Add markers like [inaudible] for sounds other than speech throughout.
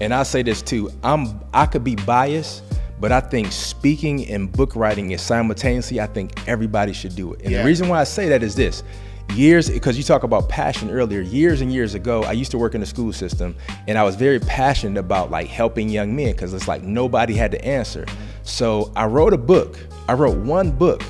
And I'll say this too. I'm I could be biased, but I think speaking and book writing is simultaneously, I think everybody should do it. And Yeah. the reason why I say that is this. Years, because you talk about passion earlier, years and years ago, I used to work in the school system and I was very passionate about like helping young men because it's like nobody had the answer. So I wrote a book. I wrote one book.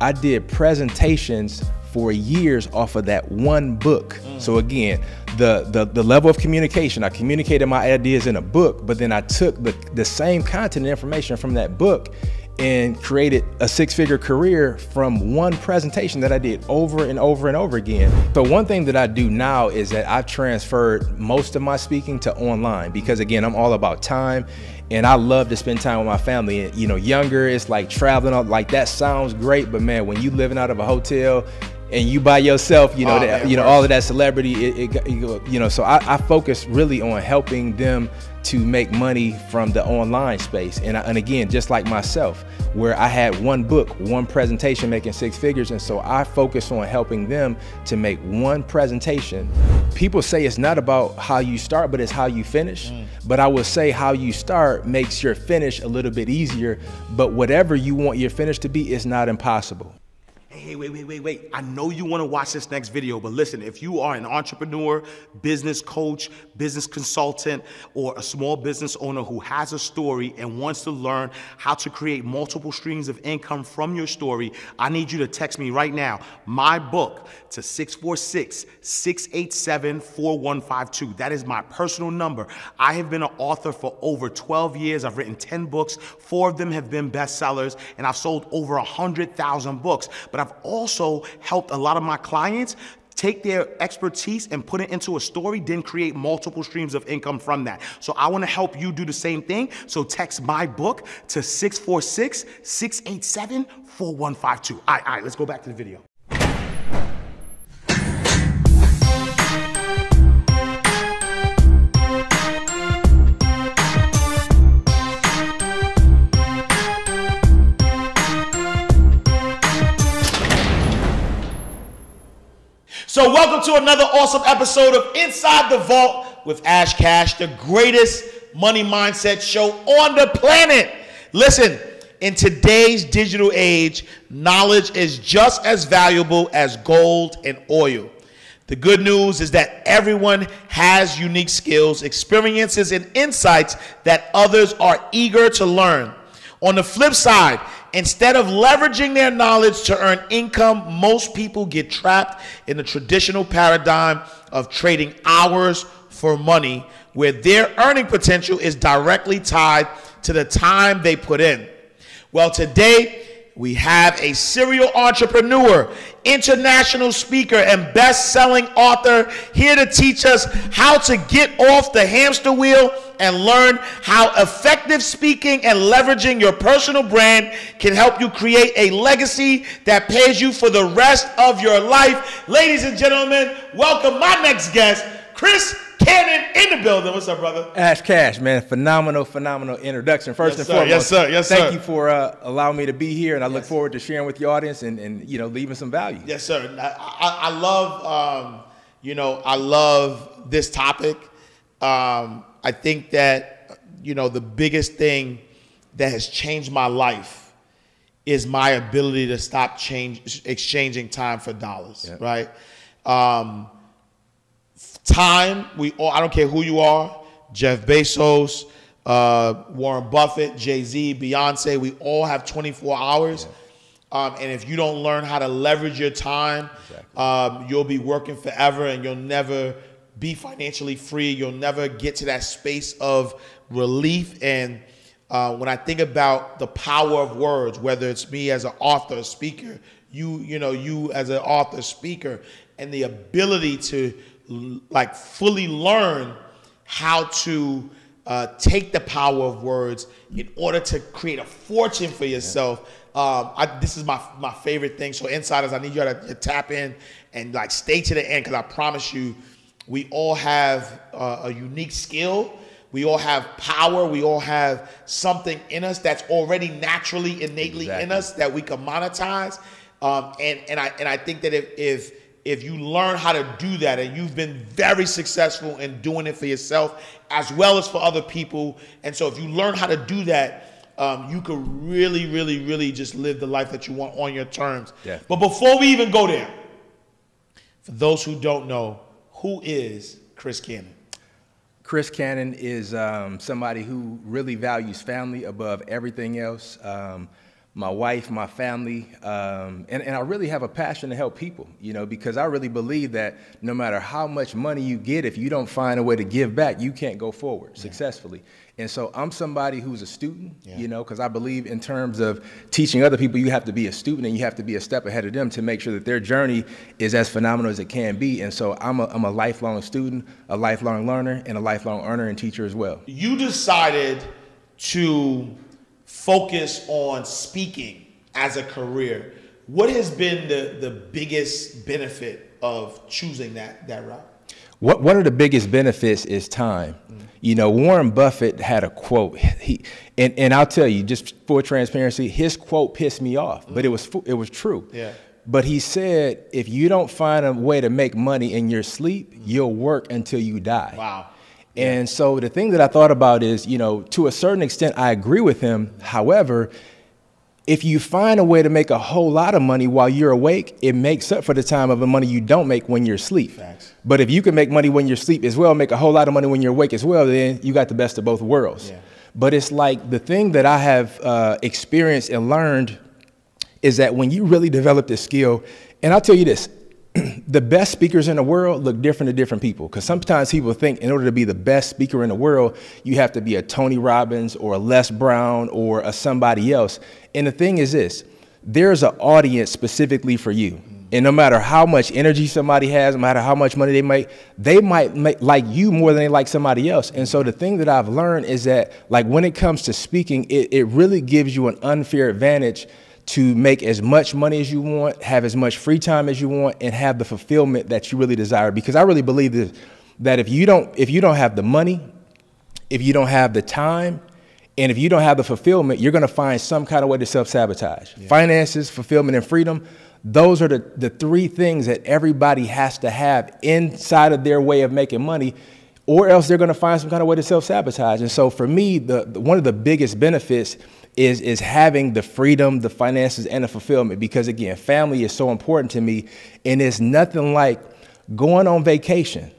I did presentations for years off of that one book. So again, the, the the level of communication, I communicated my ideas in a book, but then I took the the same content and information from that book and created a six-figure career from one presentation that I did over and over and over again. So one thing that I do now is that I've transferred most of my speaking to online because again, I'm all about time and I love to spend time with my family. And you know, younger, it's like traveling like that sounds great, but man, when you living out of a hotel and you by yourself, you know, Oh, that, man, you know, all of that celebrity, it, it, you know, so I, I focus really on helping them to make money from the online space. And, I, and again, just like myself, where I had one book, one presentation making six figures. And so I focus on helping them to make one presentation. People say it's not about how you start, but it's how you finish. Mm. But I would say how you start makes your finish a little bit easier. But whatever you want your finish to be is not impossible. Hey, wait, wait, wait, wait. I know you want to watch this next video, but listen, if you are an entrepreneur, business coach, business consultant, or a small business owner who has a story and wants to learn how to create multiple streams of income from your story, I need you to text me right now, my book, to 646 687 4152. That is my personal number. I have been an author for over 12 years. I've written 10 books, four of them have been bestsellers, and I've sold over 100,000 books. But I've also helped a lot of my clients take their expertise and put it into a story, then create multiple streams of income from that. So I want to help you do the same thing. So text my book to 646 687 4152. All right, all right, let's go back to the video. So, welcome to another awesome episode of Inside the Vault with Ash Cash, the greatest money mindset show on the planet. Listen, in today's digital age, knowledge is just as valuable as gold and oil. The good news is that everyone has unique skills, experiences, and insights that others are eager to learn. On the flip side, instead of leveraging their knowledge to earn income, most people get trapped in the traditional paradigm of trading hours for money, where their earning potential is directly tied to the time they put in. Well, today we have a serial entrepreneur, international speaker, and best selling author here to teach us how to get off the hamster wheel and learn how effective speaking and leveraging your personal brand can help you create a legacy that pays you for the rest of your life. Ladies and gentlemen, welcome my next guest, Chris Cannon in the building. What's up, brother? Ash Cash, man, phenomenal, phenomenal introduction. First Yes, and sir. foremost, Yes, sir. Yes, thank sir. Thank you for uh, allowing me to be here, and I look forward to sharing with the audience and, and you know leaving some value. Yes, sir. I, I, I love, um, you know, I love this topic. Um, I think that, you know, the biggest thing that has changed my life is my ability to stop change exchanging time for dollars, Yeah. right? Um, time, we all, I don't care who you are, Jeff Bezos, uh, Warren Buffett, Jay Z, Beyonce, we all have 24 hours. Um, and if you don't learn how to leverage your time, um, you'll be working forever and you'll never be financially free. You'll never get to that space of relief. And uh, when I think about the power of words, whether it's me as an author, speaker, you, you know, you as an author, speaker, and the ability to like fully learn how to uh, take the power of words in order to create a fortune for yourself. Um, I, this is my my favorite thing. So insiders, I need you to, to tap in and like stay to the end because I promise you, we all have uh, a unique skill. We all have power. We all have something in us that's already naturally, innately in us that we can monetize. Um, and and I and I think that if if if you learn how to do that and you've been very successful in doing it for yourself as well as for other people and so if you learn how to do that um, you could really really really just live the life that you want on your terms Yeah. but before we even go there for those who don't know who is chris cannon Chris Cannon is um, somebody who really values family above everything else. Um, my wife, my family, um, and, and I really have a passion to help people, you know, because I really believe that no matter how much money you get, if you don't find a way to give back, you can't go forward successfully. And so I'm somebody who's a student, Yeah. you know, because I believe in terms of teaching other people, you have to be a student and you have to be a step ahead of them to make sure that their journey is as phenomenal as it can be. And so I'm a, I'm a lifelong student, a lifelong learner, and a lifelong earner and teacher as well. you decided to focus on speaking as a career. What has been the, the biggest benefit of choosing that, that route? What, one of the biggest benefits is time. You know, Warren Buffett had a quote. He, and, and I'll tell you, just for transparency, his quote pissed me off, but it was it was true. Yeah. But he said, if you don't find a way to make money in your sleep, you'll work until you die. Wow. And so the thing that I thought about is, you know, to a certain extent, I agree with him. However, if you find a way to make a whole lot of money while you're awake, it makes up for the time of the money you don't make when you're asleep. Facts. But if you can make money when you're asleep as well, make a whole lot of money when you're awake as well, then you got the best of both worlds. Yeah. But it's like the thing that I have uh, experienced and learned is that when you really develop this skill, and I'll tell you this, [clears throat] the best speakers in the world look different to different people. Because sometimes people think in order to be the best speaker in the world, you have to be a Tony Robbins or a Les Brown or a somebody else. And the thing is this there's an audience specifically for you. And no matter how much energy somebody has, no matter how much money they make, they might make, like you more than they like somebody else. And so the thing that I've learned is that, like, when it comes to speaking, it, it really gives you an unfair advantage to make as much money as you want, have as much free time as you want, and have the fulfillment that you really desire. Because I really believe this, that if you don't if you don't have the money, if you don't have the time, and if you don't have the fulfillment, you're gonna find some kind of way to self-sabotage. Finances, fulfillment, and freedom. Those are the, the three things that everybody has to have inside of their way of making money, or else they're gonna find some kind of way to self-sabotage. And so for me, the, the one of the biggest benefits is is having the freedom, the finances, and the fulfillment. Because again, family is so important to me, and it's nothing like going on vacation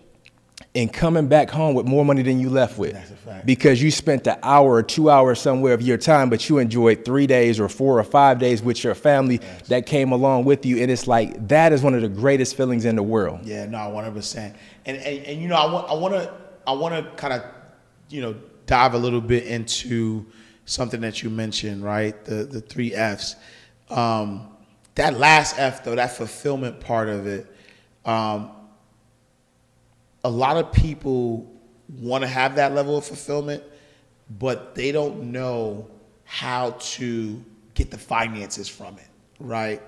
and coming back home with more money than you left with. That's a fact. Because you spent an hour or two hours somewhere of your time, but you enjoyed three days or four or five days with your family that came along with you. And it's like that is one of the greatest feelings in the world. Yeah, no, one hundred percent. And and and you know, I want I want to I want to kind of you know dive a little bit into something that you mentioned, right? The the three Fs. Um, that last F though, that fulfillment part of it. Um, a lot of people want to have that level of fulfillment, but they don't know how to get the finances from it, right?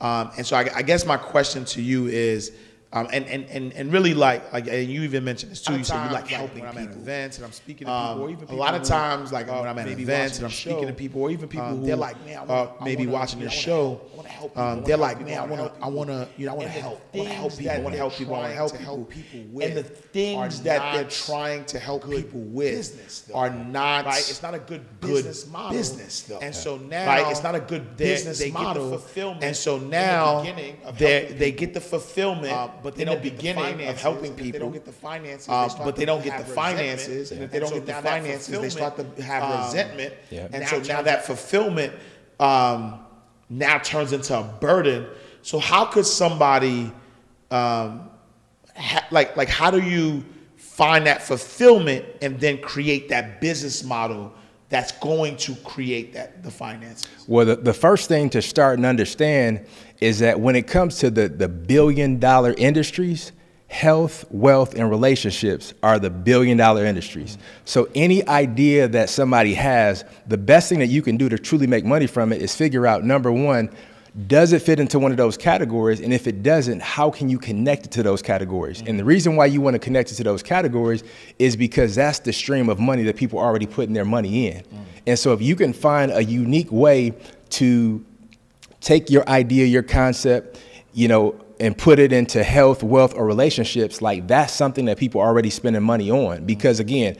Um, and so I, I guess my question to you is, um, and, and, and, and really like, like, and you even mentioned this too, you said you like helping when I'm people. at events and I'm speaking to Um, or even a lot of times, like uh, when I'm at events and I'm the speaking show, to people, or even people um, who they're like, man, I wanna- uh, I maybe wanna- watching the show, I wanna help people, um, they're like, man, I I wanna help I want to, you know, I want to help, I want to help people, I want to help people, I want to help people, people with and the things that they're trying to help people with business, though. are not Right? It's not a good good business model. business though. And so now right, it's not a good business they get the model. fulfillment and so now they they get the fulfillment, but they in don't the get the beginning of finances, helping people. they don't get the finances, uh, start but they don't get the finances, and if they don't get the finances, they start to have um, resentment, Yeah. and now so now that fulfillment um, now turns into a burden. So how could somebody um, ha- like like how do you find that fulfillment and then create that business model that's going to create that the finances? Well, the, the first thing to start and understand is that when it comes to the, the billion dollar industries, health, wealth, and relationships are the billion dollar industries. So, any idea that somebody has, the best thing that you can do to truly make money from it is figure out number one, does it fit into one of those categories? And if it doesn't, how can you connect it to those categories? And the mm. reason why you want to connect it to those categories is because that's the stream of money that people are already putting their money in. Mm. And so if you can find a unique way to take your idea, your concept, you know, and put it into health, wealth, or relationships, like that's something that people are already spending money on. Because mm. again,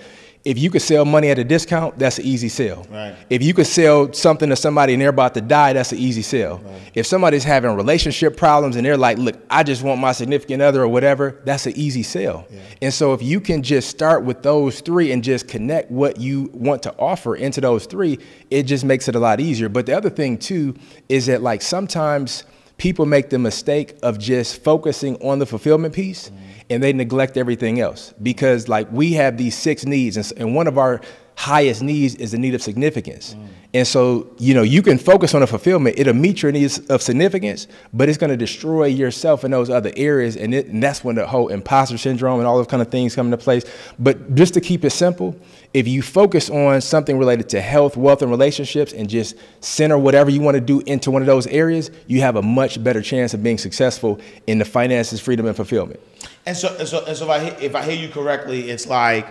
if you could sell money at a discount, that's an easy sell. Right. If you could sell something to somebody and they're about to die, that's an easy sell. If somebody's having relationship problems and they're like, look, I just want my significant other or whatever, that's an easy sell. And so if you can just start with those three and just connect what you want to offer into those three, it just makes it a lot easier. But the other thing too is that like sometimes people make the mistake of just focusing on the fulfillment piece mm-hmm. And they neglect everything else. Because like we have these six needs and, and one of our highest needs is the need of significance. Mm. And so you know you can focus on the fulfillment. It'll meet your needs of significance but it's going to destroy yourself in those other areas and, it, and that's when the whole imposter syndrome and all those kind of things come into place. But just to keep it simple if you focus on something related to health wealth and relationships and just center whatever you want to do into one of those areas you have a much better chance of being successful in the finances freedom and fulfillment And so, and so, and so if I if I hear you correctly, it's like,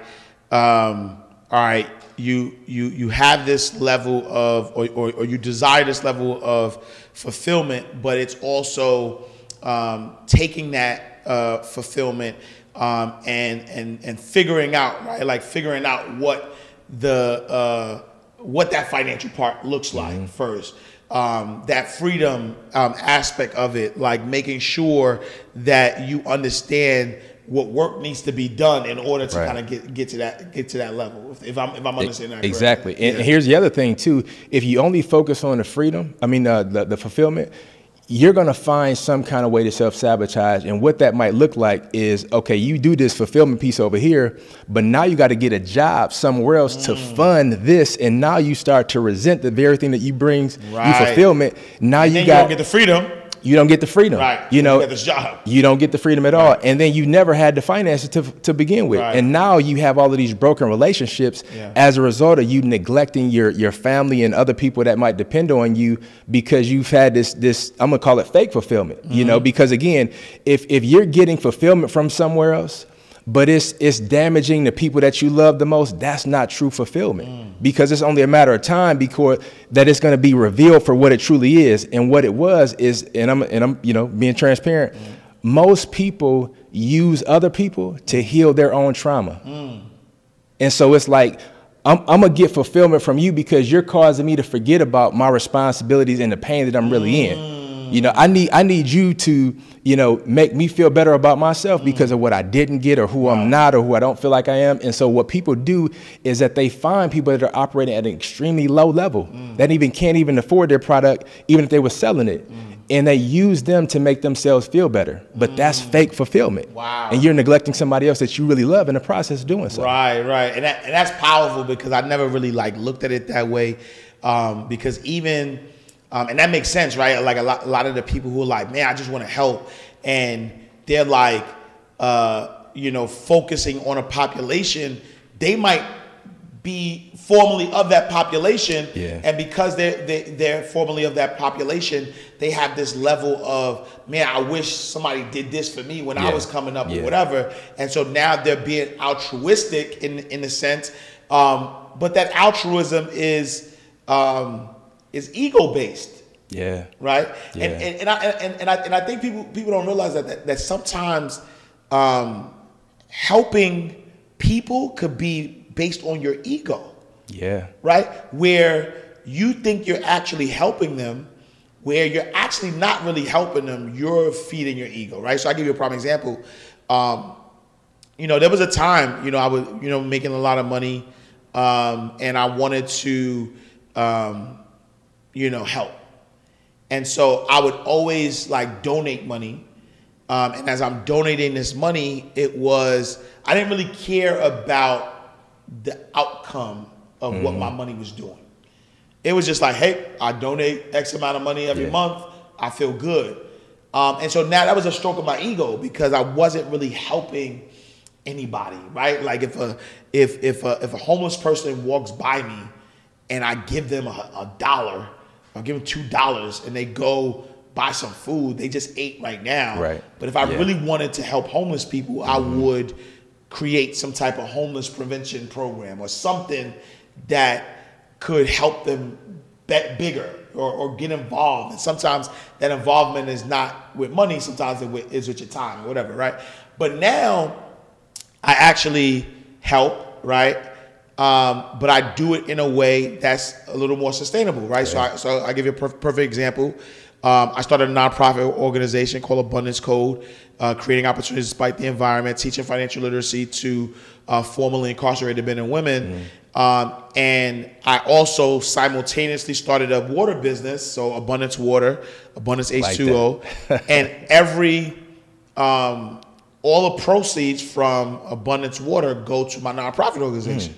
um, all right, you you you have this level of, or, or, or you desire this level of fulfillment, but it's also um, taking that uh, fulfillment um, and and and figuring out right, like figuring out what the uh, what that financial part looks like first. Um, that freedom um, aspect of it, like making sure that you understand what work needs to be done in order to Right. kind of get get to that get to that level. If, if I'm if I'm understanding that. Exactly. And here's the other thing too. If you only focus on the freedom, I mean uh, the the fulfillment, you're gonna find some kind of way to self sabotage. And what that might look like is okay, you do this fulfillment piece over here, but now you got to get a job somewhere else to Mm. fund this, and now you start to resent the very thing that you brings Right. you fulfillment. Now And you got don't get the freedom, you don't get the freedom. right? You know, get this job. you don't get the freedom at all. And then you never had the finances to, to begin with. Right. And now you have all of these broken relationships Yeah. as a result of you neglecting your, your family and other people that might depend on you because you've had this, this I'm gonna call it fake fulfillment. You Mm-hmm. know, because again, if, if you're getting fulfillment from somewhere else, but it's it's damaging the people that you love the most, that's not true fulfillment. Mm. Because it's only a matter of time because that it's gonna be revealed for what it truly is. And what it was is, and I'm and I'm, you know, being transparent, Mm. most people use other people to heal their own trauma. And so it's like, I'm, I'm gonna get fulfillment from you because you're causing me to forget about my responsibilities and the pain that I'm really in. You know, I need I need you to, you know, make me feel better about myself mm. because of what I didn't get or who I'm not or who I don't feel like I am. And so what people do is that they find people that are operating at an extremely low level mm. that even can't even afford their product, even if they were selling it. Mm. And they use them to make themselves feel better. But that's fake fulfillment. Wow. And you're neglecting somebody else that you really love in the process of doing so. Right, right, and that, and that's powerful because I never really like looked at it that way. Um, because even, um, and that makes sense, right? Like a lot, a lot of the people who are like, man, I just want to help, and they're like, uh, you know, focusing on a population, they might be formerly of that population, Yeah. and because they're they, they're formerly of that population, they have this level of, man, I wish somebody did this for me when I was coming up, Yeah. or whatever. And so now they're being altruistic in in a sense, um, but that altruism is um, is ego based, Yeah. right? Yeah. And, and and I and, and I and I think people people don't realize that that, that sometimes um, helping people could be based on your ego Yeah. right? Where you think you're actually helping them, where you're actually not really helping them, you're feeding your ego, right? So I give you a prime example. Um, you know, there was a time, you know, I was, you know, making a lot of money, um, and I wanted to, um, you know, help. And so I would always like donate money. Um, and as I'm donating this money, it was, I didn't really care about the outcome of what my money was doing. It was just like, hey, I donate X amount of money every Yeah. month. I feel good. Um, and so now that was a stroke of my ego because I wasn't really helping anybody, right? Like if a if if a, if a homeless person walks by me and I give them a, a dollar, or give them two dollars, and they go buy some food, they just ate right now. Right. But if I Yeah. really wanted to help homeless people, I mm-hmm. would create some type of homeless prevention program or something that could help them bet bigger or, or get involved. And sometimes that involvement is not with money. Sometimes it with, is with your time or whatever, right? But now I actually help, right? Um, but I do it in a way that's a little more sustainable, right? So, I, so I give you a perf- perfect example. Um, I started a nonprofit organization called Abundance Code, uh, creating opportunities despite the environment, teaching financial literacy to uh, formerly incarcerated men and women. Um, and I also simultaneously started a water business, so Abundance Water, Abundance H2O, [laughs] and every um, all the proceeds from Abundance Water go to my nonprofit organization.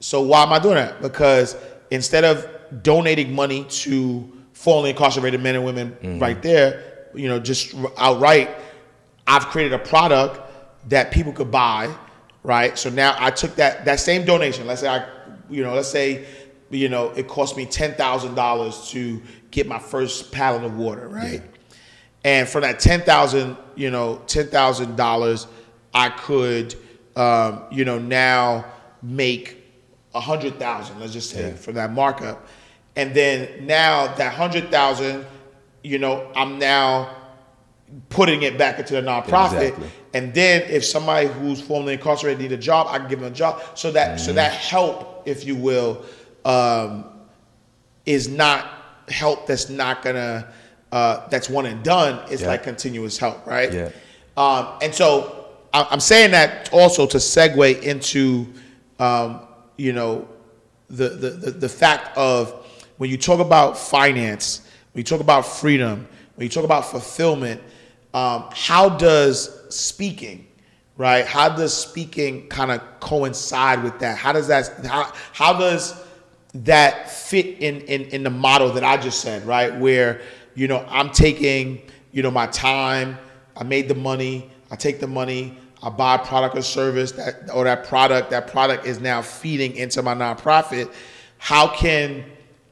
So why am I doing that? Because instead of donating money to formerly incarcerated men and women right there, you know, just outright, I've created a product that people could buy, right? So now I took that that same donation. Let's say I, you know, let's say, you know, it cost me ten thousand dollars to get my first pallet of water, right? And from that ten thousand, you know, ten thousand dollars, I could, um, you know, now make a hundred thousand. Let's just say Yeah. from that markup, and then now that hundred thousand, you know, I'm now putting it back into the nonprofit. Exactly. And then if somebody who's formerly incarcerated need a job, I can give them a job. So that so that help, if you will, um, is not help that's not gonna uh, that's one and done. It's Yeah. like continuous help, right? Yeah. Um, and so I- I'm saying that also to segue into, um, you know, the, the, the, the fact of when you talk about finance, when you talk about freedom, when you talk about fulfillment, um, how does speaking, right? How does speaking kind of coincide with that? How does that, how, how does that fit in, in, in the model that I just said, right? Where, you know, I'm taking, you know, my time, I made the money, I take the money, a product or service that or that product, that product is now feeding into my nonprofit. How can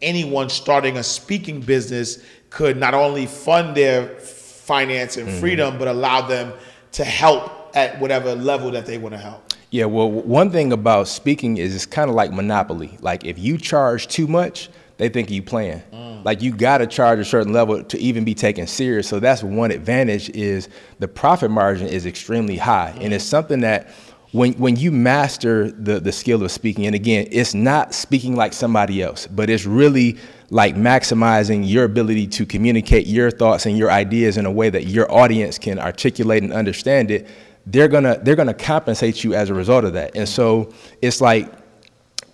anyone starting a speaking business could not only fund their finance and mm-hmm. freedom, but allow them to help at whatever level that they want to help? Yeah, well, one thing about speaking is it's kind of like monopoly. Like if you charge too much, they think you playing. Like you got to charge a certain level to even be taken serious. So that's one advantage is the profit margin is extremely high, and it's something that when when you master the the skill of speaking, and again, it's not speaking like somebody else, but it's really like maximizing your ability to communicate your thoughts and your ideas in a way that your audience can articulate and understand it they're gonna they're gonna compensate you as a result of that. And so it's like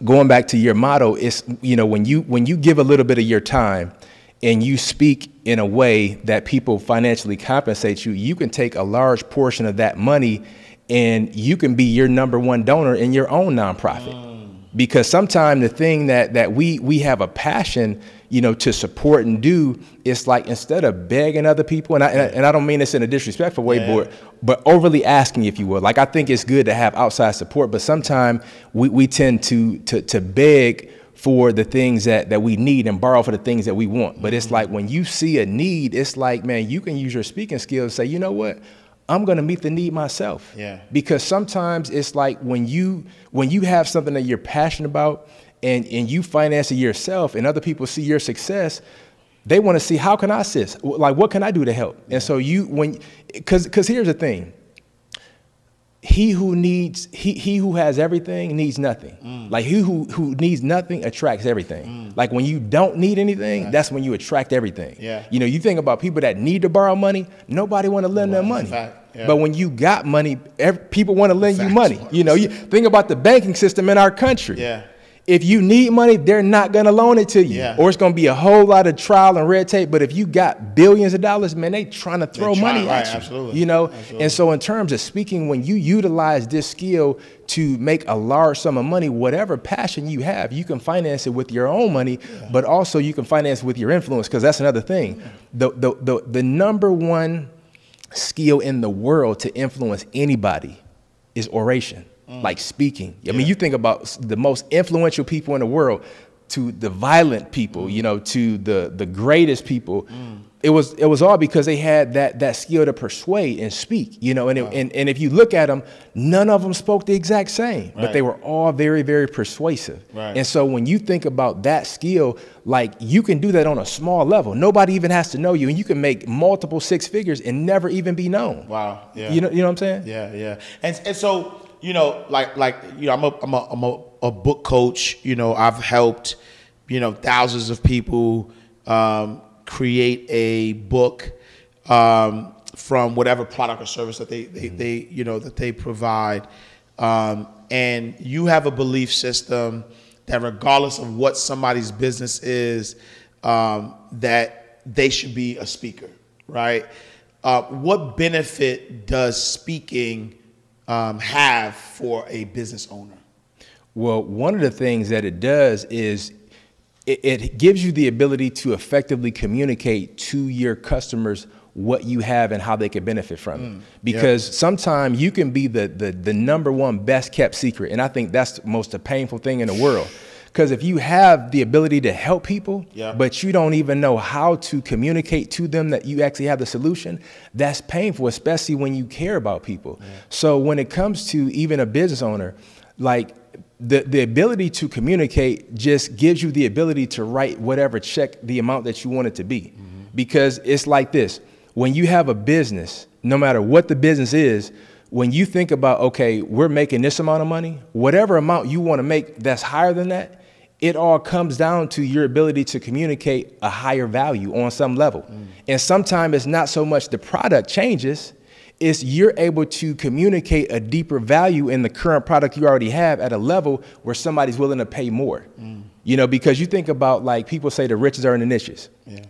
going back to your motto, it's you know when you when you give a little bit of your time and you speak in a way that people financially compensate you, you can take a large portion of that money and you can be your number one donor in your own nonprofit. Mm. Because sometimes the thing that that we we have a passion, you know, to support and do, it's like instead of begging other people, and I and I, and I don't mean this in a disrespectful way, Yeah. but but overly asking, if you will. Like I think it's good to have outside support, but sometimes we, we tend to to to beg for the things that that we need and borrow for the things that we want. But it's mm-hmm. like when you see a need, it's like man, you can use your speaking skills and say, you know what, I'm gonna meet the need myself. Yeah. Because sometimes it's like when you when you have something that you're passionate about and and you finance it yourself, and other people see your success they want to see how can I assist? Like, what can I do to help? And so you, when, because because here's the thing. He who needs he he who has everything needs nothing. Mm. Like he who who needs nothing attracts everything. Like when you don't need anything, that's when you attract everything. Yeah. You know, you think about people that need to borrow money. Nobody want to lend them Well, that's money. fact, yeah. But when you got money, ev people want to lend you money. You know, you think about the banking system in our country. Yeah. If you need money, they're not gonna loan it to you, Yeah. or it's gonna be a whole lot of trial and red tape. But if you got billions of dollars, man, they trying to throw try- money right, at you. absolutely. You know, Absolutely. and so in terms of speaking, when you utilize this skill to make a large sum of money, whatever passion you have, you can finance it with your own money, but also you can finance it with your influence because that's another thing. The, the the the number one skill in the world to influence anybody is oration, mm. like speaking. I mean, you think about the most influential people in the world. to the violent people, mm. you know, to the the greatest people. Mm. It was it was all because they had that that skill to persuade and speak, you know. And it, and and if you look at them, none of them spoke the exact same, but they were all very very persuasive. Right. And so when you think about that skill, like you can do that on a small level. Nobody even has to know you, and you can make multiple six figures and never even be known. Wow. Yeah. You know, you know what I'm saying? Yeah, yeah. And and so, you know, like like you know, I'm a I'm a I'm a, a book coach. You know, I've helped, you know, thousands of people um, create a book um, from whatever product or service that they they, they you know that they provide. Um, and you have a belief system that regardless of what somebody's business is, um, that they should be a speaker, right? Uh, what benefit does speaking um, have for a business owner? Well, one of the things that it does is it, it gives you the ability to effectively communicate to your customers what you have and how they can benefit from it. Mm, because sometimes you can be the, the the number one best kept secret, and I think that's the most a painful thing in the world. Because if you have the ability to help people, Yeah. but you don't even know how to communicate to them that you actually have the solution, that's painful, especially when you care about people. So when it comes to even a business owner, like the, the ability to communicate just gives you the ability to write whatever check the amount that you want it to be. Mm-hmm. Because it's like this when you have a business, no matter what the business is, when you think about, okay, we're making this amount of money, whatever amount you want to make that's higher than that, it all comes down to your ability to communicate a higher value on some level. Mm. And sometimes it's not so much the product changes, it's you're able to communicate a deeper value in the current product you already have at a level where somebody's willing to pay more. Mm. You know, because you think about like people say the riches are in the niches. Yeah.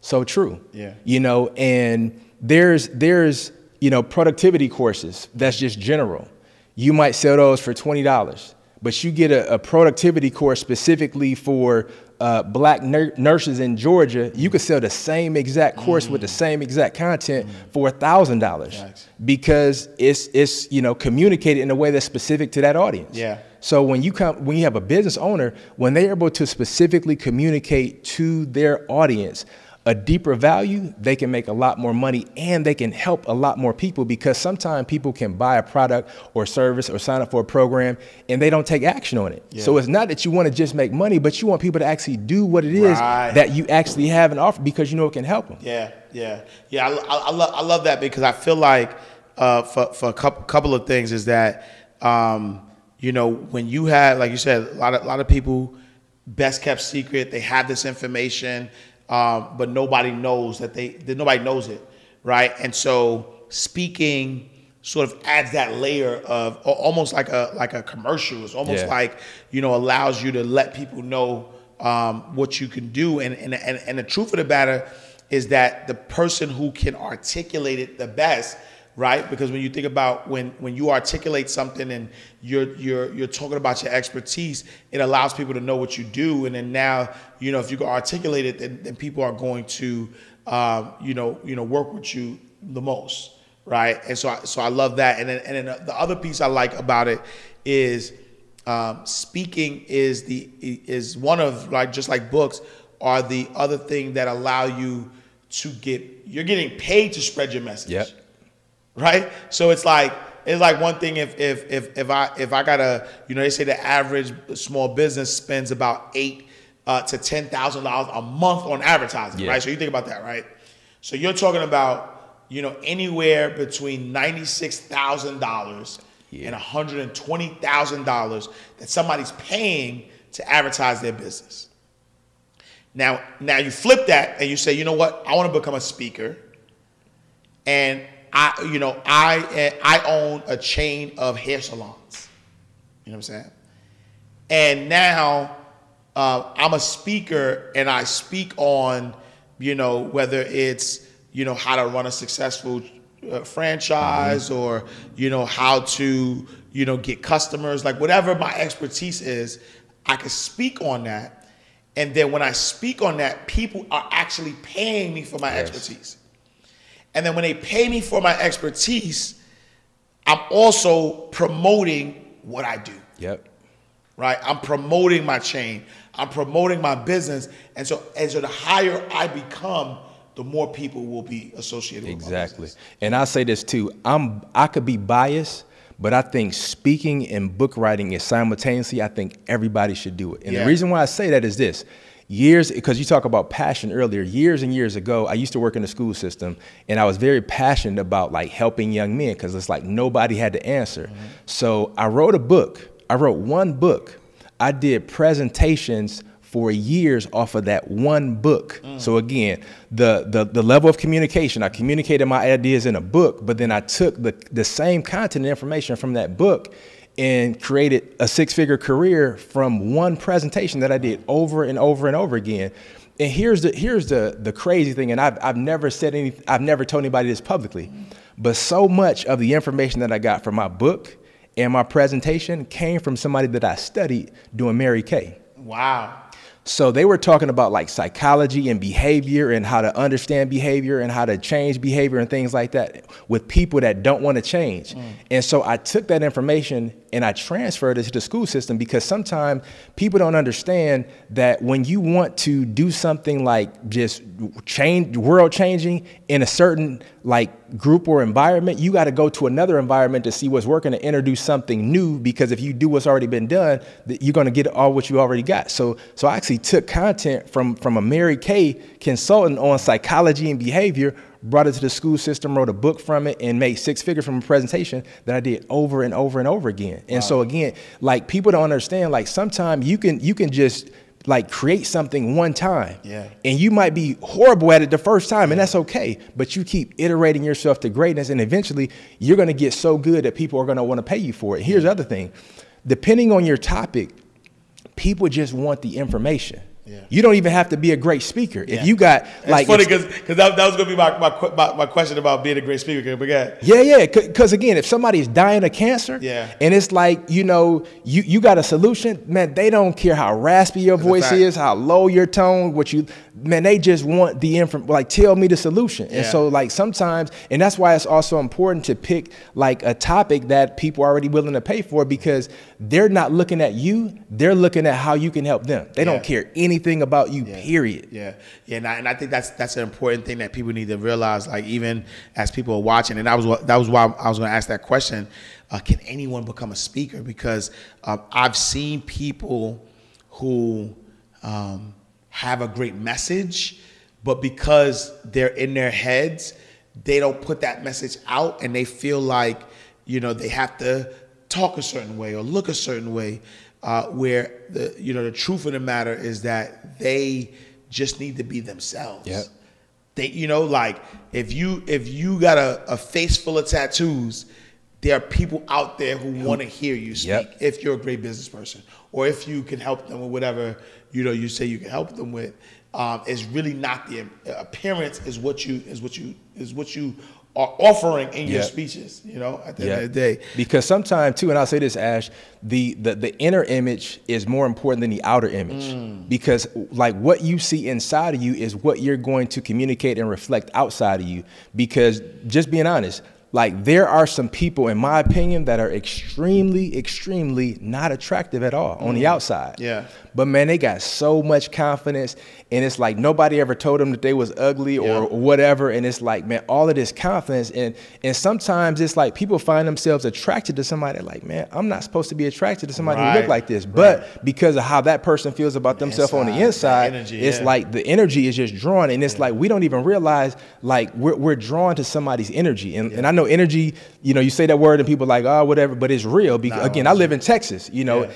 So true. Yeah. You know, and there's there's you know productivity courses that's just general. You might sell those for twenty dollars, but you get a, a productivity course specifically for uh, black nur- nurses in Georgia. You could sell the same exact course with the same exact content for a thousand dollars because it's it's you know communicated in a way that's specific to that audience. Yeah. So when you come, when you have a business owner, when they're able to specifically communicate to their audience a deeper value, they can make a lot more money and they can help a lot more people because sometimes people can buy a product or service or sign up for a program and they don't take action on it. So it's not that you want to just make money, but you want people to actually do what it is Right. that you actually have an offer because you know it can help them. Yeah, yeah, yeah. I, I, I, love, I love that because I feel like uh, for for a couple couple of things is that um, you know when you have like you said a lot of a lot of people best kept secret they have this information um, but nobody knows that they that nobody knows it right? And so speaking sort of adds that layer of almost like a like a commercial. It's almost Yeah. like you know allows you to let people know um, what you can do. And, and and and the truth of the matter is that the person who can articulate it the best right? Because when you think about when when you articulate something and you're you're you're talking about your expertise it allows people to know what you do. And then now you know if you can articulate it then, then people are going to um, you know you know work with you the most right? And so I, so I love that. And then and then the other piece I like about it is um, speaking is the is one of like just like books are the other thing that allow you to get you're getting paid to spread your message. Yep. Right? So it's like it's like one thing if if if if i if i got a you know they say the average small business spends about eight uh, to ten thousand dollars a month on advertising Yeah. right? So you think about that right? So you're talking about you know anywhere between $96000 Yeah. and $120000 that somebody's paying to advertise their business. Now now you flip that and you say you know what? I want to become a speaker. And I, you know, I I own a chain of hair salons. You know what I'm saying? And now uh, I'm a speaker, and I speak on, you know, whether it's you know how to run a successful uh, franchise or you know how to you know get customers, like whatever my expertise is, I can speak on that. And then when I speak on that, people are actually paying me for my Yes. expertise. And then when they pay me for my expertise, I'm also promoting what I do. Yep. right? I'm promoting my chain. I'm promoting my business, and so and so the higher I become, the more people will be associated with my Exactly. And I say this too. I'm I could be biased, but I think speaking and book writing is simultaneously. I think everybody should do it. And Yeah. the reason why I say that is this. Years because you talk about passion earlier, years and years ago, I used to work in the school system and I was very passionate about like helping young men because it's like nobody had the answer. Mm-hmm. So I wrote a book. I wrote one book. I did presentations for years off of that one book. Mm. So again, the, the the level of communication, I communicated my ideas in a book, but then I took the the same content and information from that book and created a six-figure career from one presentation that I did over and over and over again. And here's the here's the the crazy thing, and I've I've never said any I've never told anybody this publicly, but so much of the information that I got from my book and my presentation came from somebody that I studied doing Mary Kay. Wow. So they were talking about like psychology and behavior and how to understand behavior and how to change behavior and things like that with people that don't want to change. Mm. And so I took that information and I transferred it to the school system because sometimes people don't understand that when you want to do something like just change world changing in a certain like group or environment, you got to go to another environment to see what's working to introduce something new because if you do what's already been done, you're going to get all what you already got. So so I actually took content from from a Mary Kay consultant on psychology and behavior, brought it to the school system, wrote a book from it, and made six figures from a presentation that I did over and over and over again. And so again, like people don't understand, like sometimes you can you can just like create something one time. Yeah. And you might be horrible at it the first time, and that's okay. But you keep iterating yourself to greatness, and eventually you're gonna get so good that people are gonna wanna pay you for it. Here's the other thing depending on your topic, people just want the information. Yeah. You don't even have to be a great speaker. Yeah. If you got It's like funny if- because that, that was gonna be my, my, my, my question about being a great speaker. But yeah, Yeah, yeah. Because again, if somebody's dying of cancer, Yeah. and it's like you know, you you got a solution, man. They don't care how raspy your voice is, how low your tone, what you, man. They just want the info. Like, tell me the solution. And Yeah. so, like sometimes, and that's why it's also important to pick like a topic that people are already willing to pay for because they're not looking at you; they're looking at how you can help them. They Yeah. don't care anything about you. Period. Yeah, yeah, and I, and I think that's that's an important thing that people need to realize. Like even as people are watching, and that was what that was why I was going to ask that question. Uh, can anyone become a speaker? Because um, I've seen people who um, have a great message, but because they're in their heads, they don't put that message out, and they feel like you know they have to talk a certain way or look a certain way. Uh, where the you know the truth of the matter is that they just need to be themselves. Yep. They you know like if you if you got a, a face full of tattoos, there are people out there who want to hear you speak. Yep. If you're a great business person, or if you can help them with whatever you know you say you can help them with, um, it's really not the appearance is what you is what you is what you are offering in your speeches. You know, at the Yeah. end of the day. Because sometimes too, and I'll say this, Ash, the, the the inner image is more important than the outer image. Mm. Because like what you see inside of you is what you're going to communicate and reflect outside of you. Because just being honest, like there are some people, in my opinion, that are extremely, extremely not attractive at all on the outside. Mm. Yeah. But man, they got so much confidence, and it's like nobody ever told them that they was ugly or Yeah. whatever. And it's like, man, all of this confidence, and and sometimes it's like people find themselves attracted to somebody. Like, man, I'm not supposed to be attracted to somebody who look like this, but because of how that person feels about themselves on the Inside, the energy, it's yeah. like the energy is just drawn, and it's like we don't even realize like we're we're drawn to somebody's energy. And and I know energy, you know, you say that word and people like, oh, whatever, but it's real. Because Nah, again, I live in Texas, you know.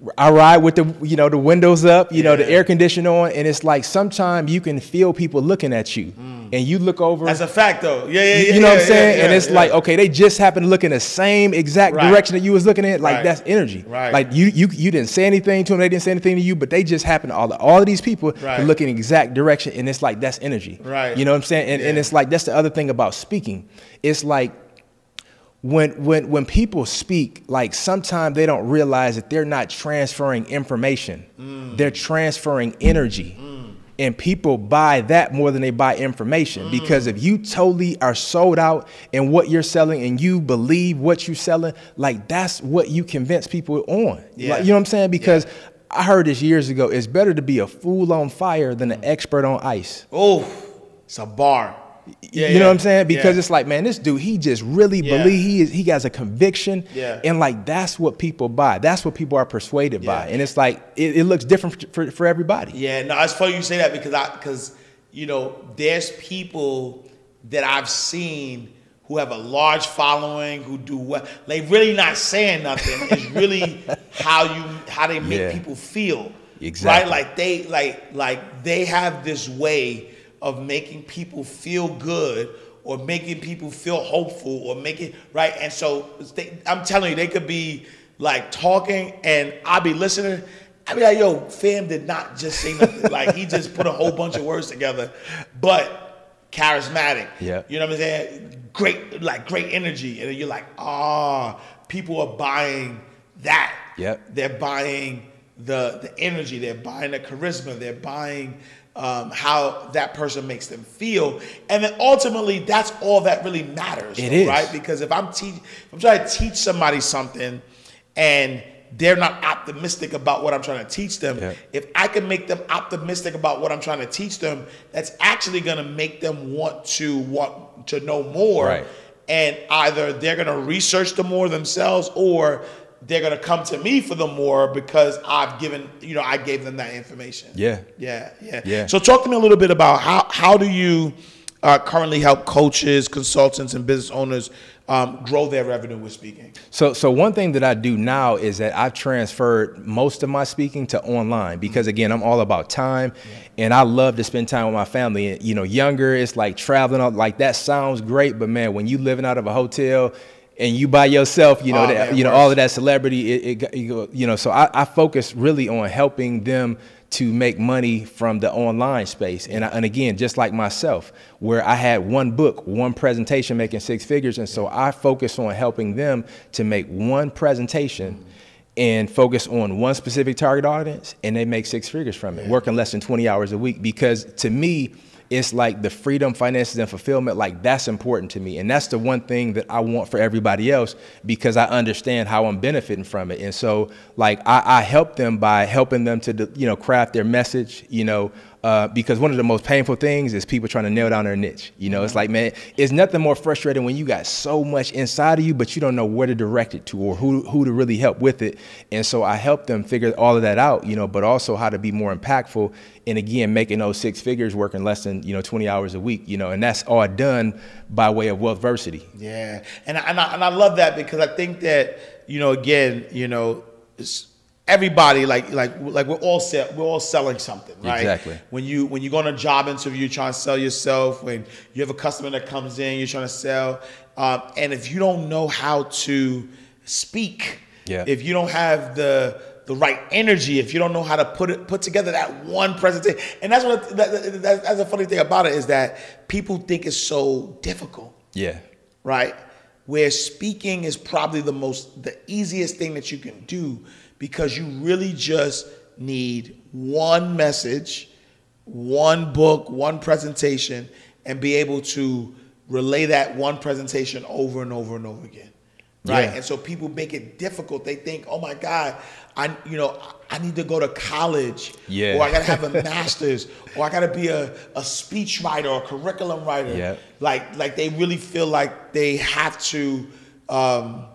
Yeah. I ride with the you know the windows up, you know the air conditioner on, and it's like sometimes you can feel people looking at you, mm. and you look over. That's a fact, though. Yeah, yeah, you yeah. you know what I'm saying? yeah, and it's yeah. like, okay, they just happen to look in the same exact Right. direction that you was looking at. Like Right. that's energy. Right. Like you you you didn't say anything to them, they didn't say anything to you, but they just happen to all all of these people Right. to look in the exact direction, and it's like that's energy. Right. You know what I'm saying? And, and it's like that's the other thing about speaking. It's like when when when people speak, like sometimes they don't realize that they're not transferring information. Mm. They're transferring energy. Mm. And people buy that more than they buy information mm. because if you totally are sold out in what you're selling and you believe what you're selling, like that's what you convince people on. Yeah. Like, you know what I'm saying? Because I heard this years ago. It's better to be a fool on fire than an mm. expert on ice. Oh, it's a bar. Yeah, you know yeah, what I'm saying? Because yeah. it's like, man, this dude, he just really believe he is. He has a conviction, Yeah. and like that's what people buy. That's what people are persuaded by, and it's like it, it looks different for, for everybody. Yeah, no, it's funny you say that because I because you know there's people that I've seen who have a large following who do well. They really not saying nothing. it's [laughs] really how you how they make people feel. Exactly. Right? Like they like like they have this way of making people feel good or making people feel hopeful or making right. And so they, I'm telling you, they could be like talking and I'll be listening. I be like, yo, fam did not just say nothing. [laughs] like he just put a whole bunch of words together, but charismatic. Yeah. You know what I'm saying? Great, like great energy. And then you're like, ah, people are buying that. Yep. They're buying the the energy. They're buying the charisma. They're buying um, how that person makes them feel, and then ultimately, that's all that really matters. It though, is. right because if I'm teach, if I'm trying to teach somebody something, and they're not optimistic about what I'm trying to teach them. Yeah. If I can make them optimistic about what I'm trying to teach them, that's actually going to make them want to want to know more. Right. And either they're going to research the more themselves, or they're going to come to me for the more because I've given, you know, I gave them that information. Yeah. Yeah, yeah. Yeah. So talk to me a little bit about how how do you uh, currently help coaches, consultants, and business owners um, grow their revenue with speaking? So, so one thing that I do now is that I've transferred most of my speaking to online because again, I'm all about time, and I love to spend time with my family. And, You know, younger, it's like traveling. Like that sounds great, but man, when you living out of a hotel and you by yourself, you know, Oh, that, you know, all of that celebrity, it, it you, know. So I, I focus really on helping them to make money from the online space. And, I, and again, just like myself, where I had one book, one presentation making six figures. And so I focus on helping them to make one presentation and focus on one specific target audience and they make six figures from it, working less than 20 hours a week. Because to me, it's like the freedom, finances, and fulfillment, like that's important to me. And that's the one thing that I want for everybody else because I understand how I'm benefiting from it. And so like I, I help them by helping them to, you know, craft their message, you know, uh, because one of the most painful things is people trying to nail down their niche. You know, it's like, man, it's nothing more frustrating when you got so much inside of you, but you don't know where to direct it to or who, who to really help with it. And so I help them figure all of that out, you know, but also how to be more impactful. And again, making those six figures working less than, you know, 20 hours a week, you know, and that's all done by way of wealthversity. Yeah, and I, and I, and I love that because I think that you know again you know it's everybody like like like we're all sell, we're all selling something right Exactly. when you when you go on a job interview you're trying to sell yourself when you have a customer that comes in you're trying to sell um, and if you don't know how to speak Yeah. if you don't have the the right energy if you don't know how to put it put together that one presentation and that's what that, that, that- that's the funny thing about it is that people think it's so difficult Yeah. right? Where speaking is probably the most the easiest thing that you can do because you really just need one message, one book, one presentation and be able to relay that one presentation over and over and over again. Right? Yeah. And so people make it difficult. They think, "Oh my god, I you know, I need to go to college Yeah. or I got to have a [laughs] master's or I got to be a, a speech writer or a curriculum writer." Yeah. like like they really feel like they have to um,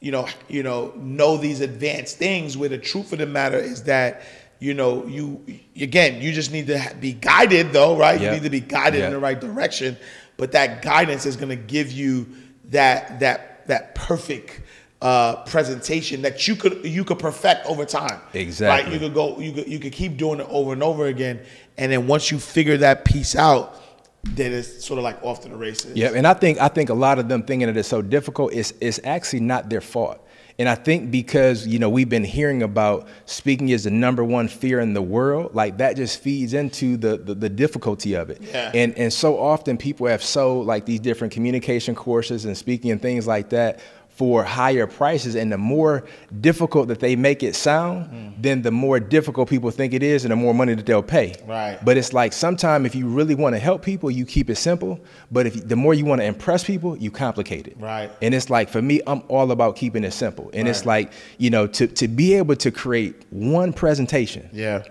you know you know know these advanced things where the truth of the matter is that you know you again you just need to be guided though right Yeah. you need to be guided in the right direction but that guidance is going to give you that that that perfect uh, presentation that you could you could perfect over time right Exactly. you could go you could you could keep doing it over and over again and then once you figure that piece out then it's sort of like off to the races Yeah, and I think I think a lot of them thinking that it's so difficult is is actually not their fault. And I think because you know we've been hearing about speaking is the number one fear in the world, like that just feeds into the the, the difficulty of it. Yeah. And and so often people have so like these different communication courses and speaking and things like that for higher prices and the more difficult that they make it sound Mm. then the more difficult people think it is and the more money that they'll pay Right. but it's like sometimes if you really want to help people you keep it simple but if the more you want to impress people you complicate it Right. and it's like for me i'm all about keeping it simple and it's like you know to, to be able to create one presentation Yeah.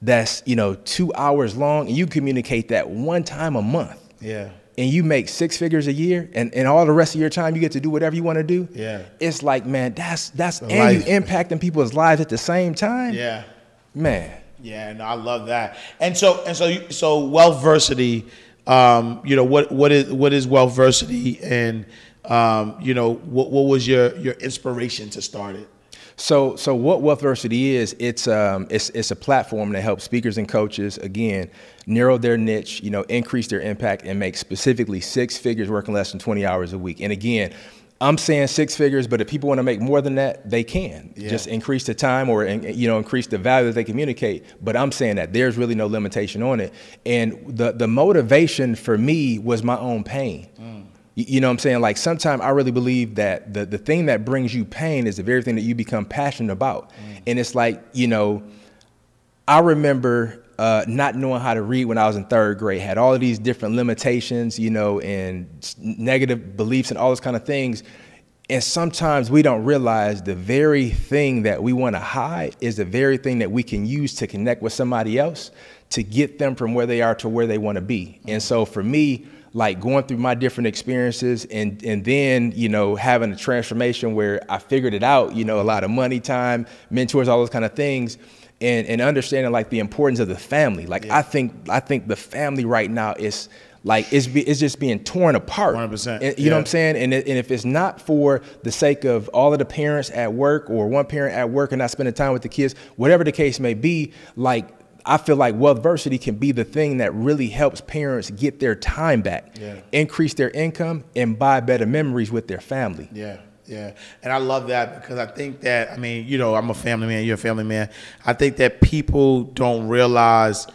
that's you know two hours long and you communicate that one time a month Yeah. And you make six figures a year and, and all the rest of your time you get to do whatever you want to do Yeah. it's like man that's that's and life. you impacting people's lives at the same time Yeah. man Yeah, no, I love that. And so and so you- so Wealthversity, um, you know what what is what is Wealthversity, and um, you know what what was your your inspiration to start it? So, so what Wealthversity is, it's um, it's it's a platform that helps speakers and coaches again narrow their niche, you know, increase their impact, and make specifically six figures working less than twenty hours a week. And again, I'm saying six figures, but if people want to make more than that, they can Yeah. just increase the time or you know increase the value that they communicate. But I'm saying that there's really no limitation on it. And the the motivation for me was my own pain. You- You know what I'm saying? Like sometimes I really believe that the, the thing that brings you pain is the very thing that you become passionate about. And it's like, you know, I remember uh, not knowing how to read when I was in third grade, had all of these different limitations, you know, and negative beliefs and all those kind of things. And sometimes we don't realize the very thing that we want to hide is the very thing that we can use to connect with somebody else to get them from where they are to where they want to be. And so for me, like going through my different experiences and and then you know having a transformation where I figured it out you know a lot of money time mentors all those kind of things and and understanding like the importance of the family. Like I think I think the family right now is like it's be, it's just being torn apart. 100%, And- you know what I'm saying? And it, and if it's not for the sake of all of the parents at work or one parent at work and not spending time with the kids whatever the case may be like I feel like Wealthversity can be the thing that really helps parents get their time back, Yeah. increase their income, and buy better memories with their family. Yeah, yeah. And I love that because I think that, I mean, you know, I'm a family man, you're a family man. I think that people don't realize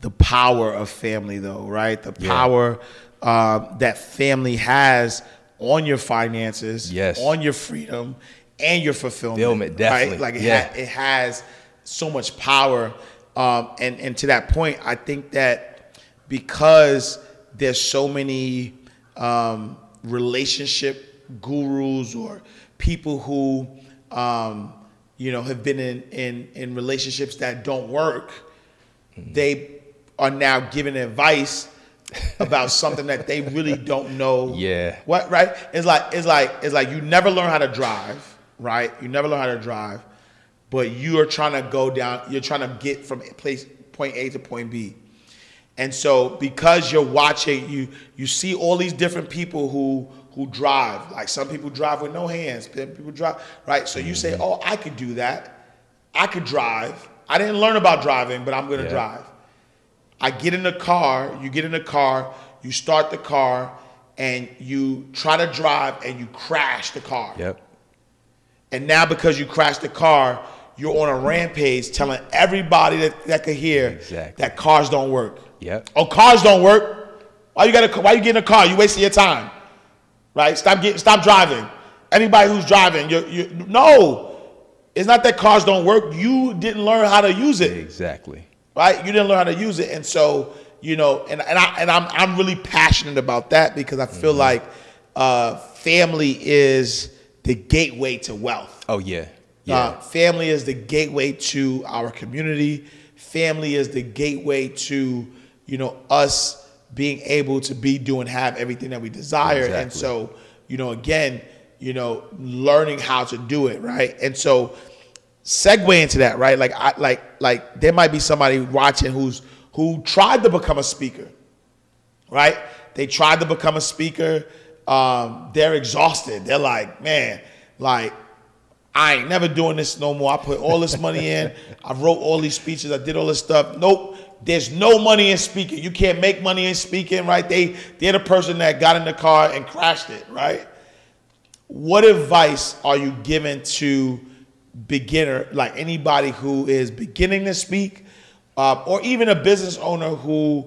the power of family, though, right? The power uh, that family has on your finances, Yes. on your freedom, and your fulfillment. Fulfillment, definitely. Right? Like it, Yeah. ha- it has so much power. Um, and, and to that point, I think that because there's so many um, relationship gurus or people who um, you know have been in, in in relationships that don't work, they are now giving advice about something that they really don't know. [laughs] Yeah. What right? It's like it's like it's like you never learn how to drive, right? You never learn how to drive, but you are trying to go down. You're trying to get from place point A to point B. And so because you're watching, you you see all these different people who who drive. Like some people drive with no hands, some people drive, right? So you say, mm-hmm. Oh, I could do that. I could drive. I didn't learn about driving, but I'm gonna Yeah. drive. I get in the car, you get in the car, you start the car, and you try to drive and you crash the car. Yep. And now because you crashed the car, you're on a rampage telling everybody that, that could hear Exactly. that cars don't work. Yep. Oh, cars don't work. Why you got why you get in a car? You wasting your time. Right? Stop getting stop driving. Anybody who's driving, you you no. It's not that cars don't work. You didn't learn how to use it Exactly. right? You didn't learn how to use it, and so you know, and and I and I'm I'm really passionate about that because I feel like uh, family is the gateway to wealth. Oh yeah. Yeah. Uh, family is the gateway to our community. Family is the gateway to you know us being able to be, do, and have everything that we desire. And so you know, again, you know, learning how to do it, right? And so segue into that, right? Like I like like there might be somebody watching who's who tried to become a speaker, right? They tried to become a speaker. Um, they're exhausted. They're like, man, like I ain't never doing this no more. I put all this money in. I wrote all these speeches. I did all this stuff. Nope. There's no money in speaking. You can't make money in speaking, right? They they're the person that got in the car and crashed it, right? What advice are you giving to beginner, like anybody who is beginning to speak, uh, or even a business owner who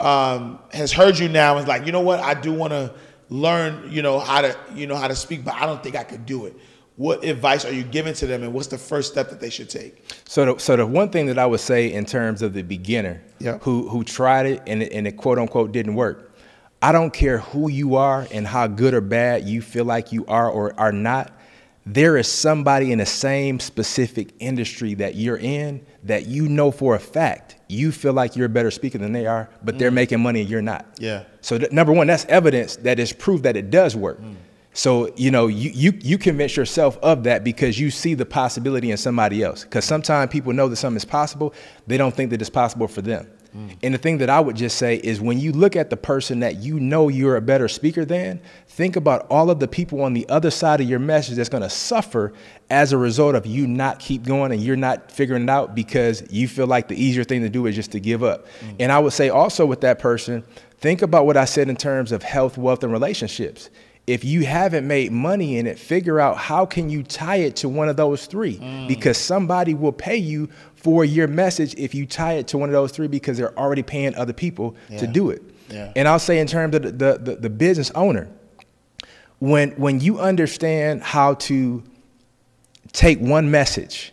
um, has heard you now and is like, you know what, I do want to learn, you know, how to, you know, how to speak, but I don't think I could do it. What advice are you giving to them, and what's the first step that they should take? So, the, so the one thing that I would say in terms of the beginner Yeah. who who tried it and it, and it quote unquote didn't work, I don't care who you are and how good or bad you feel like you are or are not. There is somebody in the same specific industry that you're in that you know for a fact you feel like you're a better speaker than they are, but they're mm. making money and you're not. Yeah. So th- number one, that's evidence that is proof that it does work. Mm. So you know you you you convince yourself of that because you see the possibility in somebody else. Because sometimes people know that something is possible, they don't think that it's possible for them. Mm. And the thing that I would just say is when you look at the person that you know you're a better speaker than, think about all of the people on the other side of your message that's going to suffer as a result of you not keep going and you're not figuring it out because you feel like the easier thing to do is just to give up. Mm. And I would say also with that person, think about what I said in terms of health, wealth, and relationships. If you haven't made money in it, figure out how can you tie it to one of those three mm. because somebody will pay you for your message if you tie it to one of those three because they're already paying other people to do it. Yeah. And I'll say in terms of the, the, the, the business owner, when when you understand how to take one message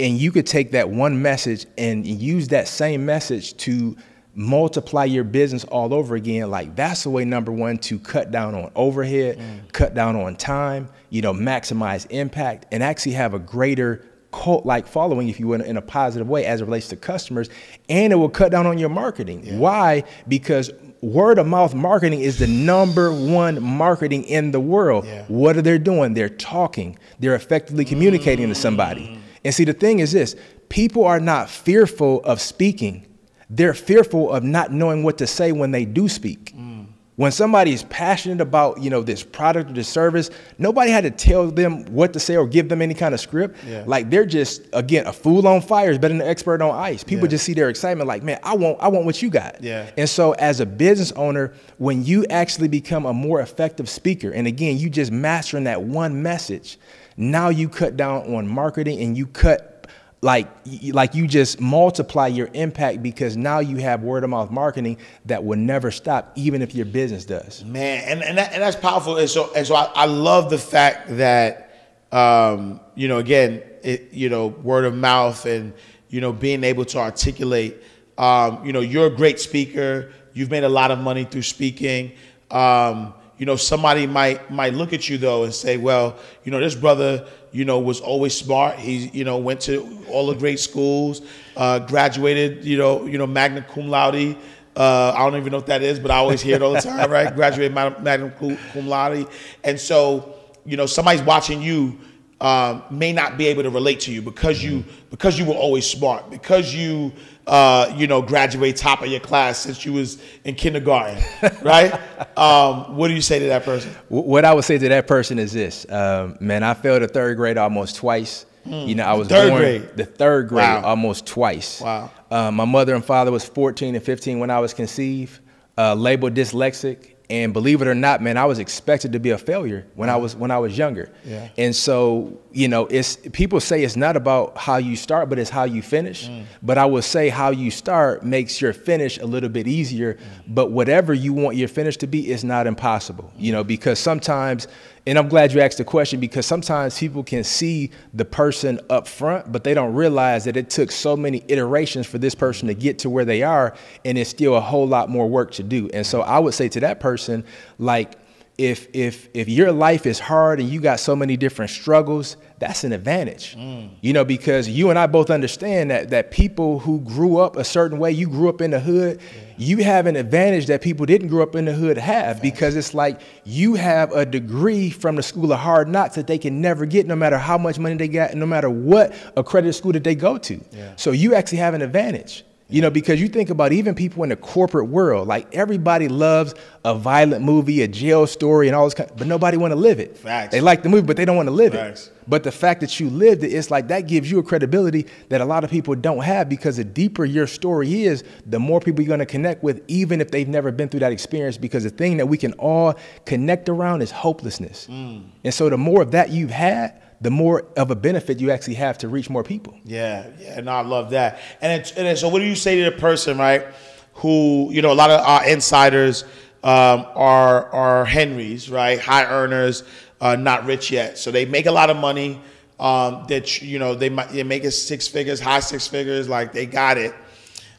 and you could take that one message and use that same message to multiply your business all over again like that's the way number one to cut down on overhead mm. cut down on time you know maximize impact and actually have a greater cult like following if you will in a positive way as it relates to customers and it will cut down on your marketing why because word of mouth marketing is the number one marketing in the world Yeah. what are they doing? They're talking. They're effectively communicating to somebody. Mm. And see, the thing is this people are not fearful of speaking, they're fearful of not knowing what to say when they do speak. Mm. When somebody is passionate about, you know, this product or this service, nobody had to tell them what to say or give them any kind of script. Yeah. Like they're just, again, a fool on fire is better than an expert on ice. People Yeah. just see their excitement, like, man, I want, I want what you got. Yeah. And so, as a business owner, when you actually become a more effective speaker, and again, you just mastering that one message, now you cut down on marketing and you cut like like you just multiply your impact because now you have word of mouth marketing that will never stop, even if your business does. Man, and and, that, and that's powerful. And so and so I, I love the fact that um, you know again it, you know word of mouth and you know being able to articulate. Um, you know you're a great speaker. You've made a lot of money through speaking. Um, you know somebody might might look at you though and say, well, you know this brother you know was always smart. He you know went to all the great schools, uh, graduated you know you know magna cum laude. Uh, I don't even know what that is, but I always hear it all the time, right? [laughs] Graduated magna cum cum laude, and so you know somebody's watching you um, may not be able to relate to you because you because you were always smart, because you uh, you know graduate top of your class since you was in kindergarten, [laughs] right? um, what do you say to that person? What I would say to that person is this, um, man. I failed the third grade almost twice. You know, I was Hmm. third born grade? the third grade Wow. almost twice. Wow. Uh, my mother and father was 14 and 15 when I was conceived, uh, labeled dyslexic, and believe it or not, man, I was expected to be a failure when I uh-huh. was when I was younger. Yeah. And so, you know, it's people say it's not about how you start, but it's how you finish. Mm. But I would say how you start makes your finish a little bit easier. Mm. But whatever you want your finish to be is not impossible. You know, because sometimes and I'm glad you asked the question because sometimes people can see the person up front, but they don't realize that it took so many iterations for this person to get to where they are, and it's still a whole lot more work to do. And so I would say to that person, like, if if if your life is hard and you got so many different struggles, that's an advantage. Mm. You know, because you and I both understand that that people who grew up a certain way, you grew up in the hood, you have an advantage that people didn't grow up in the hood have because it's like you have a degree from the school of hard knocks that they can never get no matter how much money they got, no matter what accredited school that they go to. So you actually have an advantage. You know, because you think about even people in the corporate world, like everybody loves a violent movie, a jail story, and all this kind, but nobody want to live it. Facts. They like the movie, but they don't want to live Facts. it. But the fact that you lived it, it's like that gives you a credibility that a lot of people don't have because the deeper your story is, the more people you're going to connect with, even if they've never been through that experience. Because the thing that we can all connect around is hopelessness. Mm. And so the more of that you've had, the more of a benefit you actually have to reach more people. Yeah, yeah, no, I love that. And, it's, and so, what do you say to the person, right, who you know, a lot of our insiders, um, are are Henrys, right? High earners, uh, not rich yet. So they make a lot of money. Um, that you know they might they make it six figures, high six figures, like they got it.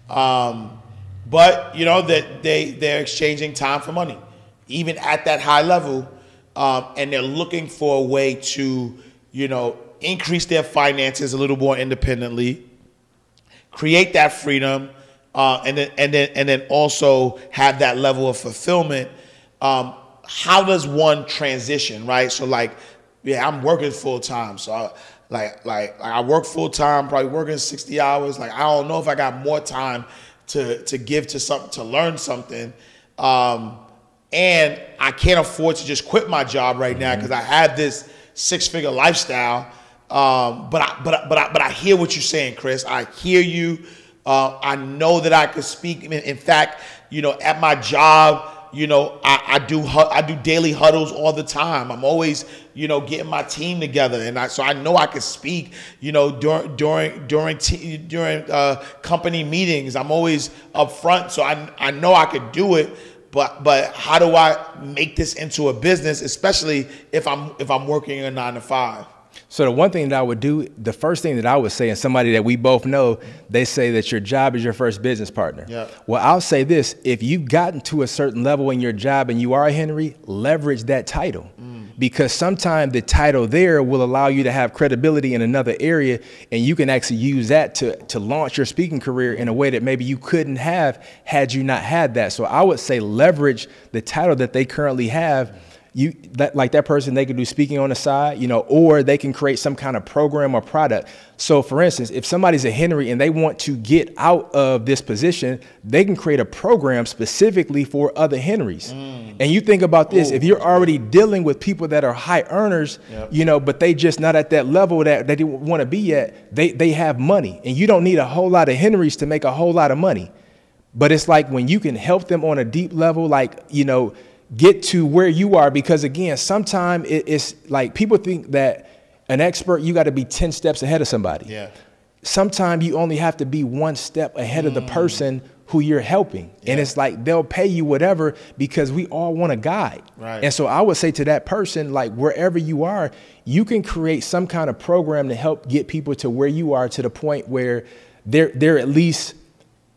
Um, but you know that they they're exchanging time for money, even at that high level, um, and they're looking for a way to you know increase their finances a little more independently, create that freedom, uh, and then and then and then also have that level of fulfillment. Um, how does one transition, right? So like, yeah, I'm working full time, so I, like like I work full time, probably working sixty hours. Like I don't know if I got more time to to give to something to learn something. Um, and I can't afford to just quit my job right now because I have this six figure lifestyle. Um, but I, but I, but I, but I hear what you're saying, Chris. I hear you. Uh, I know that I could speak. In, in fact, you know, at my job, you know, I, I do I do daily huddles all the time. I'm always, you know, getting my team together, and I so I know I can speak. You know, during during during t- during uh, company meetings, I'm always up front, so I I know I could do it. But but how do I make this into a business, especially if I'm if I'm working a nine to five? So the one thing that I would do, the first thing that I would say, and somebody that we both know, they say that your job is your first business partner. Yeah. Well, I'll say this: if you've gotten to a certain level in your job and you are a Henry, leverage that title. Mm. Because sometimes the title there will allow you to have credibility in another area, and you can actually use that to, to launch your speaking career in a way that maybe you couldn't have had you not had that. So I would say leverage the title that they currently have you that like that person they can do speaking on the side you know or they can create some kind of program or product. So for instance if somebody's a henry and they want to get out of this position they can create a program specifically for other henrys. Mm. And you think about this if you're already dealing with people that are high earners Yep. you know but they just not at that level that they want to be yet they they have money. And you don't need a whole lot of henrys to make a whole lot of money. But it's like when you can help them on a deep level, like, you know, get to where you are. Because again, sometimes it, it's like people think that an expert, you got to be 10 steps ahead of somebody. Yeah. Sometimes you only have to be one step ahead of the person who you're helping. And Mm. It's like they'll pay you whatever because we all want a guide. Right. And so I would say to that person, like wherever you are, you can create some kind of program to help get people to where you are to the point where they're they're at least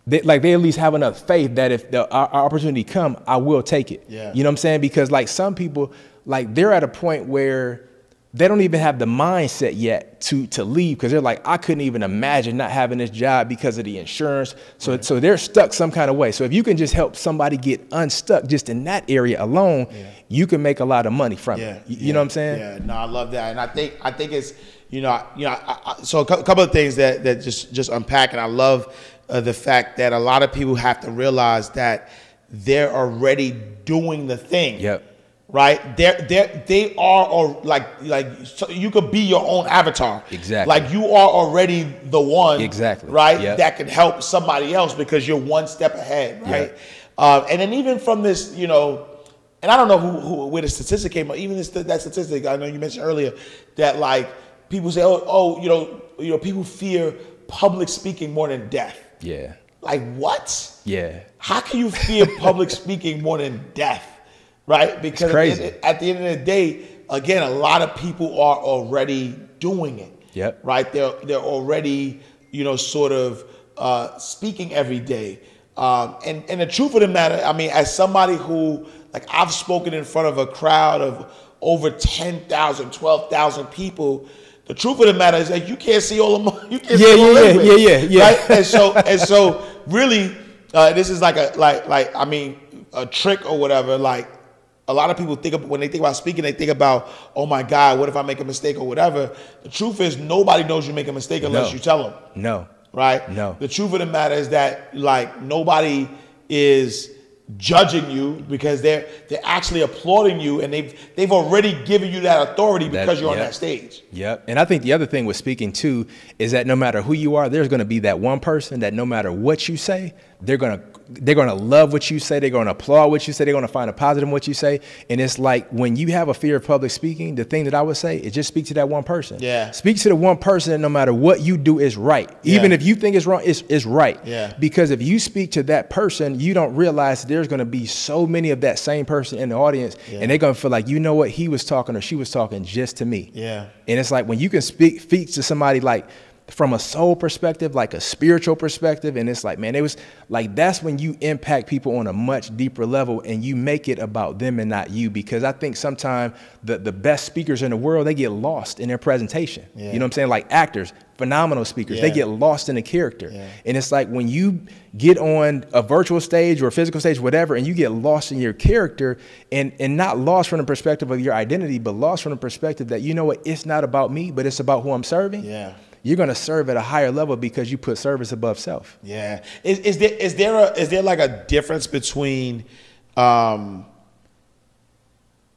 they, like they at least have enough faith that if the our, our opportunity come, I will take it. Yeah. You know what I'm saying? Because like some people, like they're at a point where they don't even have the mindset yet to to leave because they're like, I couldn't even imagine not having this job because of the insurance. So so they're stuck some kind of way. So if you can just help somebody get unstuck just in that area alone, yeah. you can make a lot of money from Yeah, it. You, you know what I'm saying? Yeah, no, I love that, and I think I think it's you know you know I, I, so a couple of things that that just just unpack, and I love uh, the fact that a lot of people have to realize that they're already doing the thing. Yep. Right, they're they they are or like like so you could be your own avatar. Exactly. Like you are already the one. Exactly. Right. Yep. That can help somebody else because you're one step ahead. Right. Um, and then even from this, you know, and I don't know who, who where the statistic came, but even this, that statistic I know you mentioned earlier that like people say, oh, oh, you know, you know, people fear public speaking more than death. Yeah. Like what? Yeah. How can you fear public [laughs] speaking more than death? Right? Because at the end- At, the end of the day, again, a lot of people are already doing it. Yep. Right? They're they're already, you know, sort of uh, speaking every day. Um, and and the truth of the matter, I mean, as somebody who like I've spoken in front of a crowd of over 10,000, 12,000 people. The truth of the matter is that you can't see all the [laughs] you can't Yeah, see all yeah, yeah, yeah, yeah. Right? and so and so really uh, this is like a like like I mean a trick or whatever like a lot of people think of, when they think about speaking they think about oh my god what if I make a mistake or whatever the truth is nobody knows you make a mistake unless No. you tell them No. right No. the truth of the matter is that like nobody is judging you because they're they're actually applauding you and they've they've already given you that authority That- because you're on that stage Yep. And I think the other thing with speaking too is that no matter who you are, there's going to be that one person that no matter what you say, they're gonna they're gonna love what you say. They're gonna applaud what you say. They're gonna find a positive in what you say. And it's like when you have a fear of public speaking, the thing that I would say is just speak to that one person. Yeah. Speak to the one person, and no matter what you do is right. Even Yeah. if you think it's wrong, it's, it's right. Yeah. Because if you speak to that person, you don't realize there's gonna be so many of that same person in the audience, Yeah. and they're gonna feel like you know what he was talking or she was talking just to me. Yeah. And it's like when you can speak speak to somebody like from a soul perspective, like a spiritual perspective, and it's like, man, it was like that's when you impact people on a much deeper level and you make it about them and not you. Because I think sometimes the, the best speakers in the world, they get lost in their presentation. Yeah. You know what I'm saying? Like actors, phenomenal speakers, they get lost in the character. Yeah. And it's like when you get on a virtual stage or a physical stage, whatever, and you get lost in your character and, and not lost from the perspective of your identity, but lost from the perspective that, you know what, it's not about me, but it's about who I'm serving. Yeah. You're going to serve at a higher level because you put service above self. Yeah. Is, is there is there a is there like a difference between um,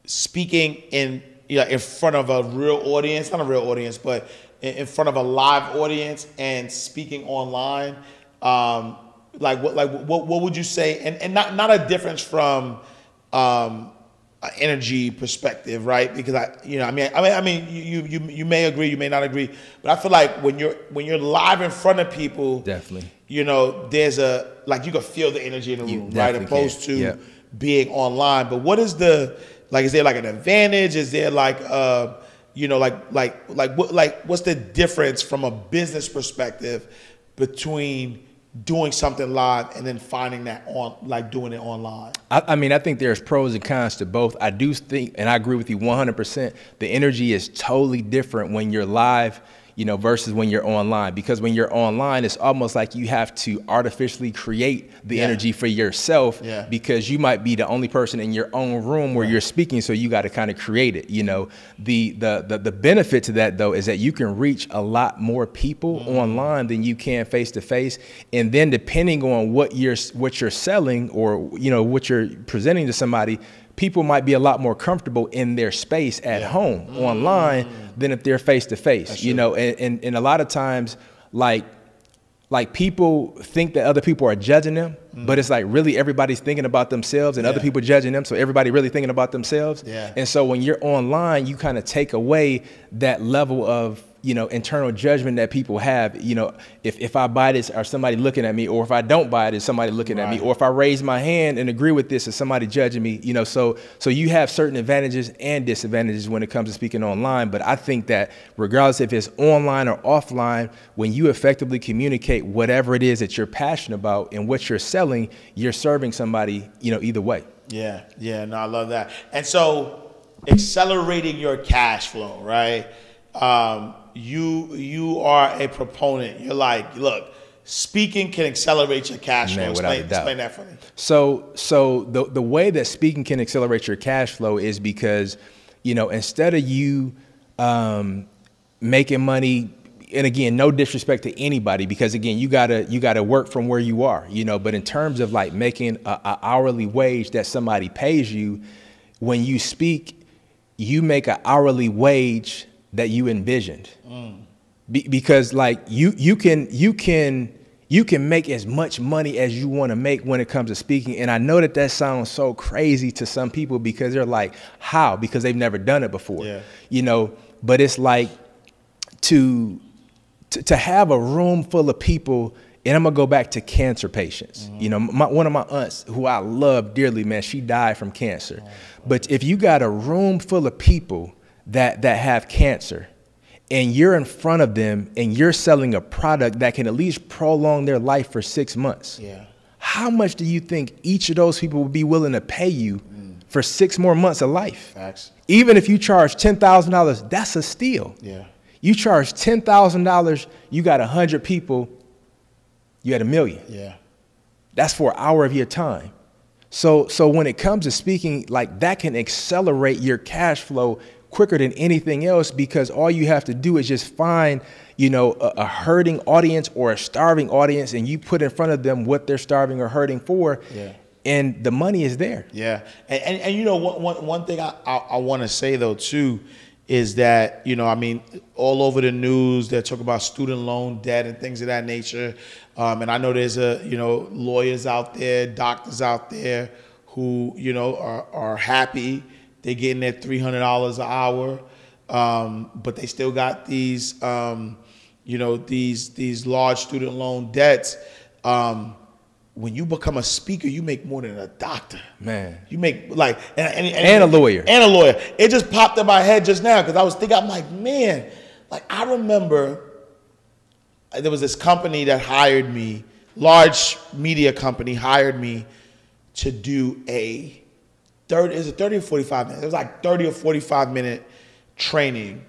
speaking in you know, in front of a real audience, not a real audience, but in, in front of a live audience and speaking online? Um, like what like what what would you say? And and not not a difference from um, energy perspective, right? Because I, you know, I mean, I mean, I mean, you, you, you may agree, you may not agree, but I feel like when you're when you're live in front of people, Definitely. you know, there's a like you can feel the energy in the You room, right? Opposed can. to Yep. being online. But what is the like? Is there like an advantage? Is there like uh, you know, like like like what like what's the difference from a business perspective between doing something live and then finding that on like doing it online? I, I mean, I think there's pros and cons to both. I do think, and I agree with you 100%, the energy is totally different when you're live, you know, versus when you're online. Because when you're online, it's almost like you have to artificially create the Yeah. energy for yourself Yeah. because you might be the only person in your own room where you're speaking, so you got to kind of create it. You know, the, the the the benefit to that though is that you can reach a lot more people Mm-hmm. online than you can face to face, and then depending on what you're what you're selling or you know what you're presenting to somebody. People might be a lot more comfortable in their space at home Mm. online than if they're face to face. You know, and, and and a lot of times, like like people think that other people are judging them, but it's like really everybody's thinking about themselves and other Mm. People judging them. So everybody really thinking about themselves. Yeah. And so when you're online, you kind of take away that level of you know internal judgment that people have. You know, if if I buy this, are somebody looking at me, or if I don't buy it, is somebody looking at me, or if I raise my hand and agree with this, is somebody judging me? You know, so so you have certain advantages and disadvantages when it comes to speaking online. But I think that regardless if it's online or offline, when you effectively communicate whatever it is that you're passionate about and what you're selling, you're serving somebody. You know, either way. Yeah, yeah, no, I love that. And so, accelerating your cash flow, right? Um, you you are a proponent. You're like, look, speaking can accelerate your cash Man, flow. Explain, explain that for me. So, so the the way that speaking can accelerate your cash flow is because, you know, instead of you um, making money, and again, no disrespect to anybody, because again, you gotta you gotta work from where you are, you know. But in terms of like making a, a hourly wage that somebody pays you, when you speak, you make an hourly wage that you envisioned. Mm. Be, because like you you can you can you can make as much money as you want to make when it comes to speaking. And i know that that sounds so crazy to some people because they're like how? Because they've never done it before Yeah. you know? But it's like to, to to have a room full of people and i'm gonna go back to cancer patients. Mm-hmm. You know my, one of my aunts who i love dearly man she died from cancer. Oh, but if you got a room full of people that that have cancer and you're in front of them and you're selling a product that can at least prolong their life for six months Yeah. how much do you think each of those people would be willing to pay you mm. for six more months of life Facts. even if you charge $10000 that's a steal Yeah. you charge $10000 you got 100 people you had a million Yeah. that's for an hour of your time. So so when it comes to speaking, like that can accelerate your cash flow quicker than anything else because all you have to do is just find, you know, a, a hurting audience or a starving audience and you put in front of them what they're starving or hurting for. Yeah. And the money is there. Yeah, and and, and you know one, one, one thing I I, I want to say though too is that you know I mean all over the news they talk about student loan debt and things of that nature. Um, and I know there's a you know lawyers out there, doctors out there who you know are are happy they're getting their three hundred dollars an hour, um, but they still got these um, you know these these large student loan debts. Um, when you become a speaker, you make more than a doctor. Man. you make like and, and, And a lawyer. and a lawyer. It just popped in my head just now because I was thinking, I'm like, man, like I remember uh, there was this company that hired me, large media company hired me to do a 30, is it 30 or 45 minutes? It was like 30 or 45 minute training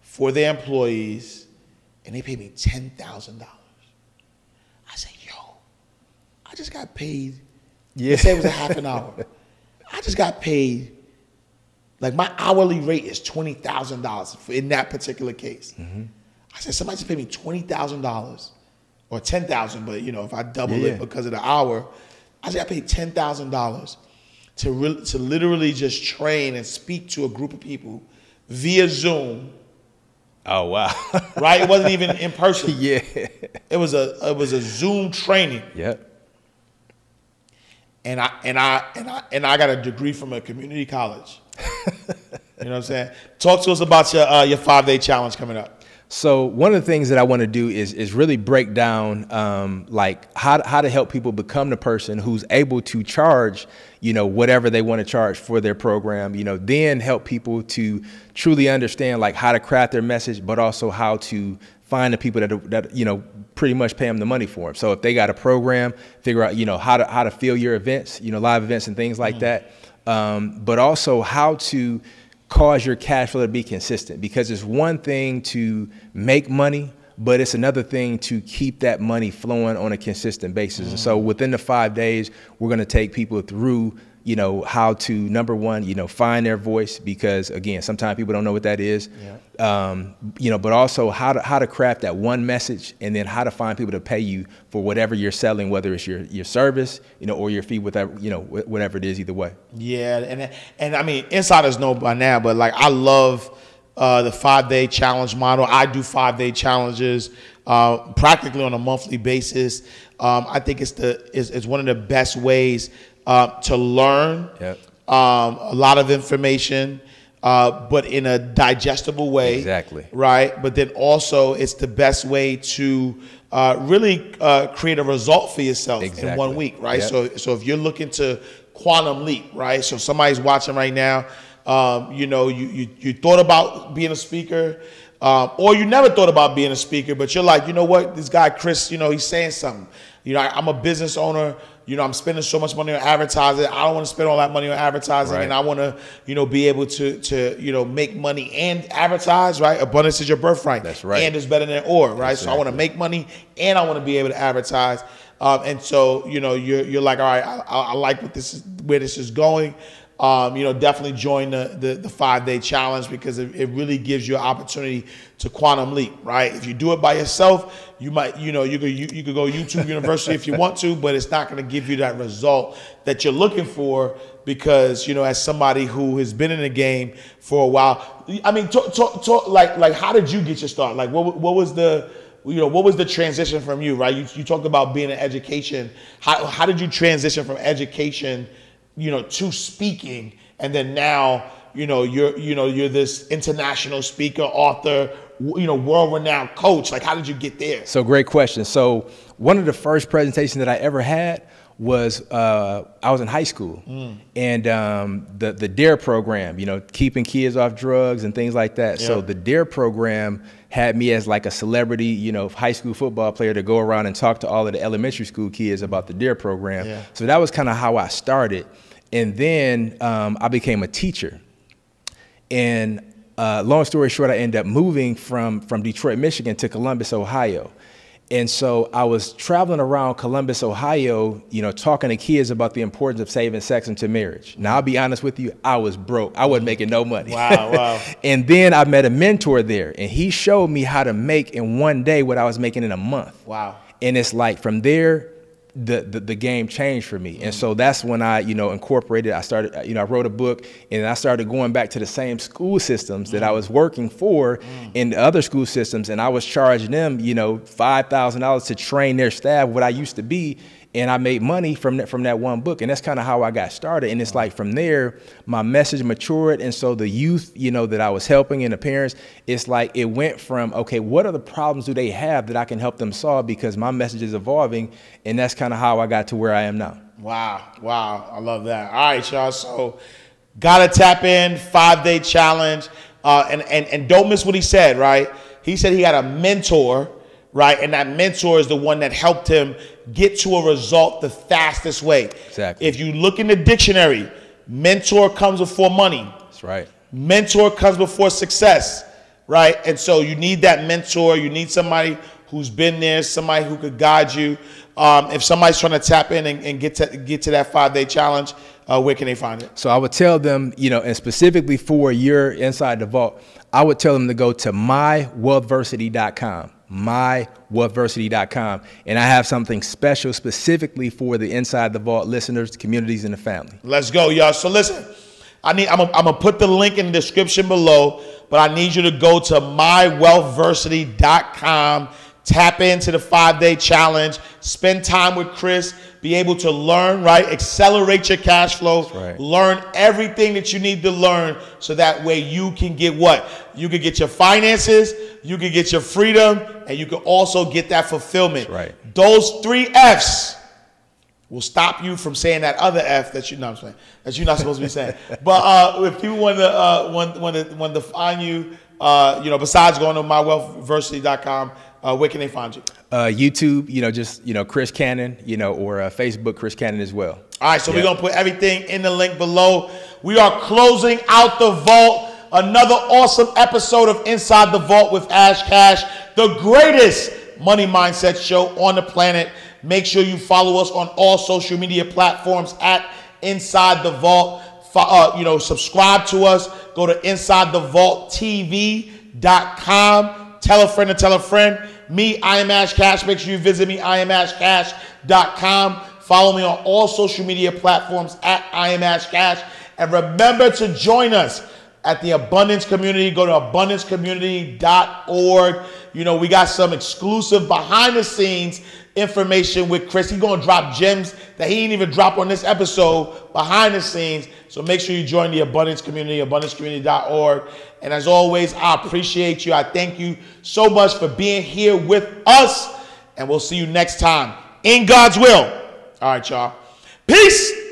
for their employees, and they paid me $10,000. I said, yo, I just got paid. Yeah. They said it was a half an hour. [laughs] I just got paid. Like my hourly rate is twenty thousand dollars in that particular case. Mm-hmm. I said somebody just paid me twenty thousand dollars or ten thousand, but you know if I double Yeah. it because of the hour, I just got paid ten thousand dollars to re- to literally just train and speak to a group of people via Zoom. Oh wow. [laughs] Right? It wasn't even in person. [laughs] yeah. It was a it was a Zoom training. Yep. and I and I and I and I got a degree from a community college. [laughs] you know what I'm saying? Talk to us about your uh, your five day challenge coming up. So one of the things that I want to do is is really break down um, like how how to help people become the person who's able to charge you know whatever they want to charge for their program. You know, then help people to truly understand like how to craft their message, but also how to find the people that that you know pretty much pay them the money for them. So if they got a program, figure out you know how to how to fill your events, you know, live events and things like that. Um, but also how to cause your cash flow to be consistent because it's one thing to make money but it's another thing to keep that money flowing on a consistent basis. And so mm. within the five days we're going to take people through you know how to number one you know find their voice because again sometimes people don't know what that is um, you know but also how to how to craft that one message and then how to find people to pay you for whatever you're selling whether it's your your service you know or your fee whatever you know whatever it is either way Yeah, and and I mean insiders know by now, but like I love uh, the five day challenge model. I do five day challenges uh, practically on a monthly basis. Um, I think it's the it's, it's one of the best ways uh, to learn Yep. um, a lot of information, uh, but in a digestible way. Exactly. Right. But then also, it's the best way to uh, really uh, create a result for yourself in one week. Right. Yep. So, so if you're looking to quantum leap, right? So somebody's watching right now. Um, you know, you, you you thought about being a speaker. Um, or you never thought about being a speaker, but you're like, you know what, this guy Chris, you know, he's saying something. You know, I, I'm a business owner. You know, I'm spending so much money on advertising. I don't want to spend all that money on advertising, Right. and I want to, you know, be able to to you know make money and advertise. Right, abundance is your birthright. That's right. And is better than or. Right. So I want to make money and I want to be able to advertise. Um, and so you know, you're you're like, all right, I, I I like what this is, where this is going. Um, you know, definitely join the the, the five day challenge because it, it really gives you an opportunity to quantum leap. Right. If you do it by yourself, you might, you know, you could you, you could go YouTube University if you want to, but it's not going to give you that result that you're looking for because you know, as somebody who has been in the game for a while, I mean, talk, talk, talk like like how did you get your start? Like, what what was the you know, what was the transition from you, right? You, you talked about being in education. How, how did you transition from education, you know, to speaking, and then now, you know, you're you know you're this international speaker, author, you know, world-renowned coach. Like, how did you get there? So great question. So one of the first presentations that I ever had was uh, I was in high school, and um, the the Dare program, you know, keeping kids off drugs and things like that. So the Dare program had me as like a celebrity, you know, high school football player to go around and talk to all of the elementary school kids about the Dare program. Yeah. So that was kind of how I started, and then um, I became a teacher. And uh, long story short, I ended up moving from from Detroit, Michigan, to Columbus, Ohio. And so I was traveling around Columbus, Ohio, you know, talking to kids about the importance of saving sex into marriage. Now, I'll be honest with you, I was broke. I wasn't making no money. Wow, wow. [laughs] and then I met a mentor there, and he showed me how to make in one day what I was making in a month. Wow. And it's like from there, the, the, the game changed for me. And so that's when I, you know, incorporated, I started, you know, I wrote a book and I started going back to the same school systems that I was working for in the other school systems. And I was charging them, you know, $5,000 to train their staff, what I used to be. And I made money from that, from that one book. And that's kind of how I got started. And it's like from there, my message matured. And so the youth, you know, that I was helping and the parents, it's like it went from, okay, what are the problems do they have that I can help them solve? Because my message is evolving. And that's kind of how I got to where I am now. Wow, wow, I love that. All right, y'all. So, gotta tap in five day challenge, uh, and and and don't miss what he said. Right? He said he had a mentor, right, and that mentor is the one that helped him get to a result the fastest way. Exactly. If you look in the dictionary, mentor comes before money. That's right. Mentor comes before success, right? And so you need that mentor. You need somebody who's been there, somebody who could guide you. Um, if somebody's trying to tap in and, and get to get to that five day challenge, uh, where can they find it? So I would tell them, you know, and specifically for your inside the vault, I would tell them to go to mywealthversity.com, mywealthversity.com, and I have something special specifically for the inside the vault listeners, communities, and the family. Let's go, y'all. So listen, I need I'm gonna put the link in the description below, but I need you to go to mywealthversity.com, tap into the five-day challenge, spend time with Chris, be able to learn, right? Accelerate your cash flow, right. learn everything that you need to learn so that way you can get what? You can get your finances, you can get your freedom, and you can also get that fulfillment. Right. Those three F's will stop you from saying that other F that you know I'm saying that you're not supposed to be saying. [laughs] But uh, if people want to uh, want, want to want to find you, uh, you know, besides going to mywealthversity.com, uh, where can they find you? Uh, YouTube, you know, just you know Chris Cannon, you know, or uh, Facebook Chris Cannon as well. All right, so Yeah. we're gonna put everything in the link below. We are closing out the vault. Another awesome episode of Inside the Vault with Ash Cash, the greatest money mindset show on the planet. Make sure you follow us on all social media platforms at Inside the Vault. Uh, you know, subscribe to us. Go to InsideTheVaultTV.com. Tell a friend to tell a friend. Me, I am Ash Cash. Make sure you visit me, IamAshCash.com. Follow me on all social media platforms at I am Ash Cash. And remember to join us at the Abundance Community. Go to abundancecommunity.org. You know, we got some exclusive behind the scenes information with Chris. He's gonna drop gems that he didn't even drop on this episode behind the scenes. So make sure you join the Abundance Community, abundancecommunity.org. And as always, I appreciate you. I thank you so much for being here with us. And we'll see you next time in God's will. All right, y'all. Peace.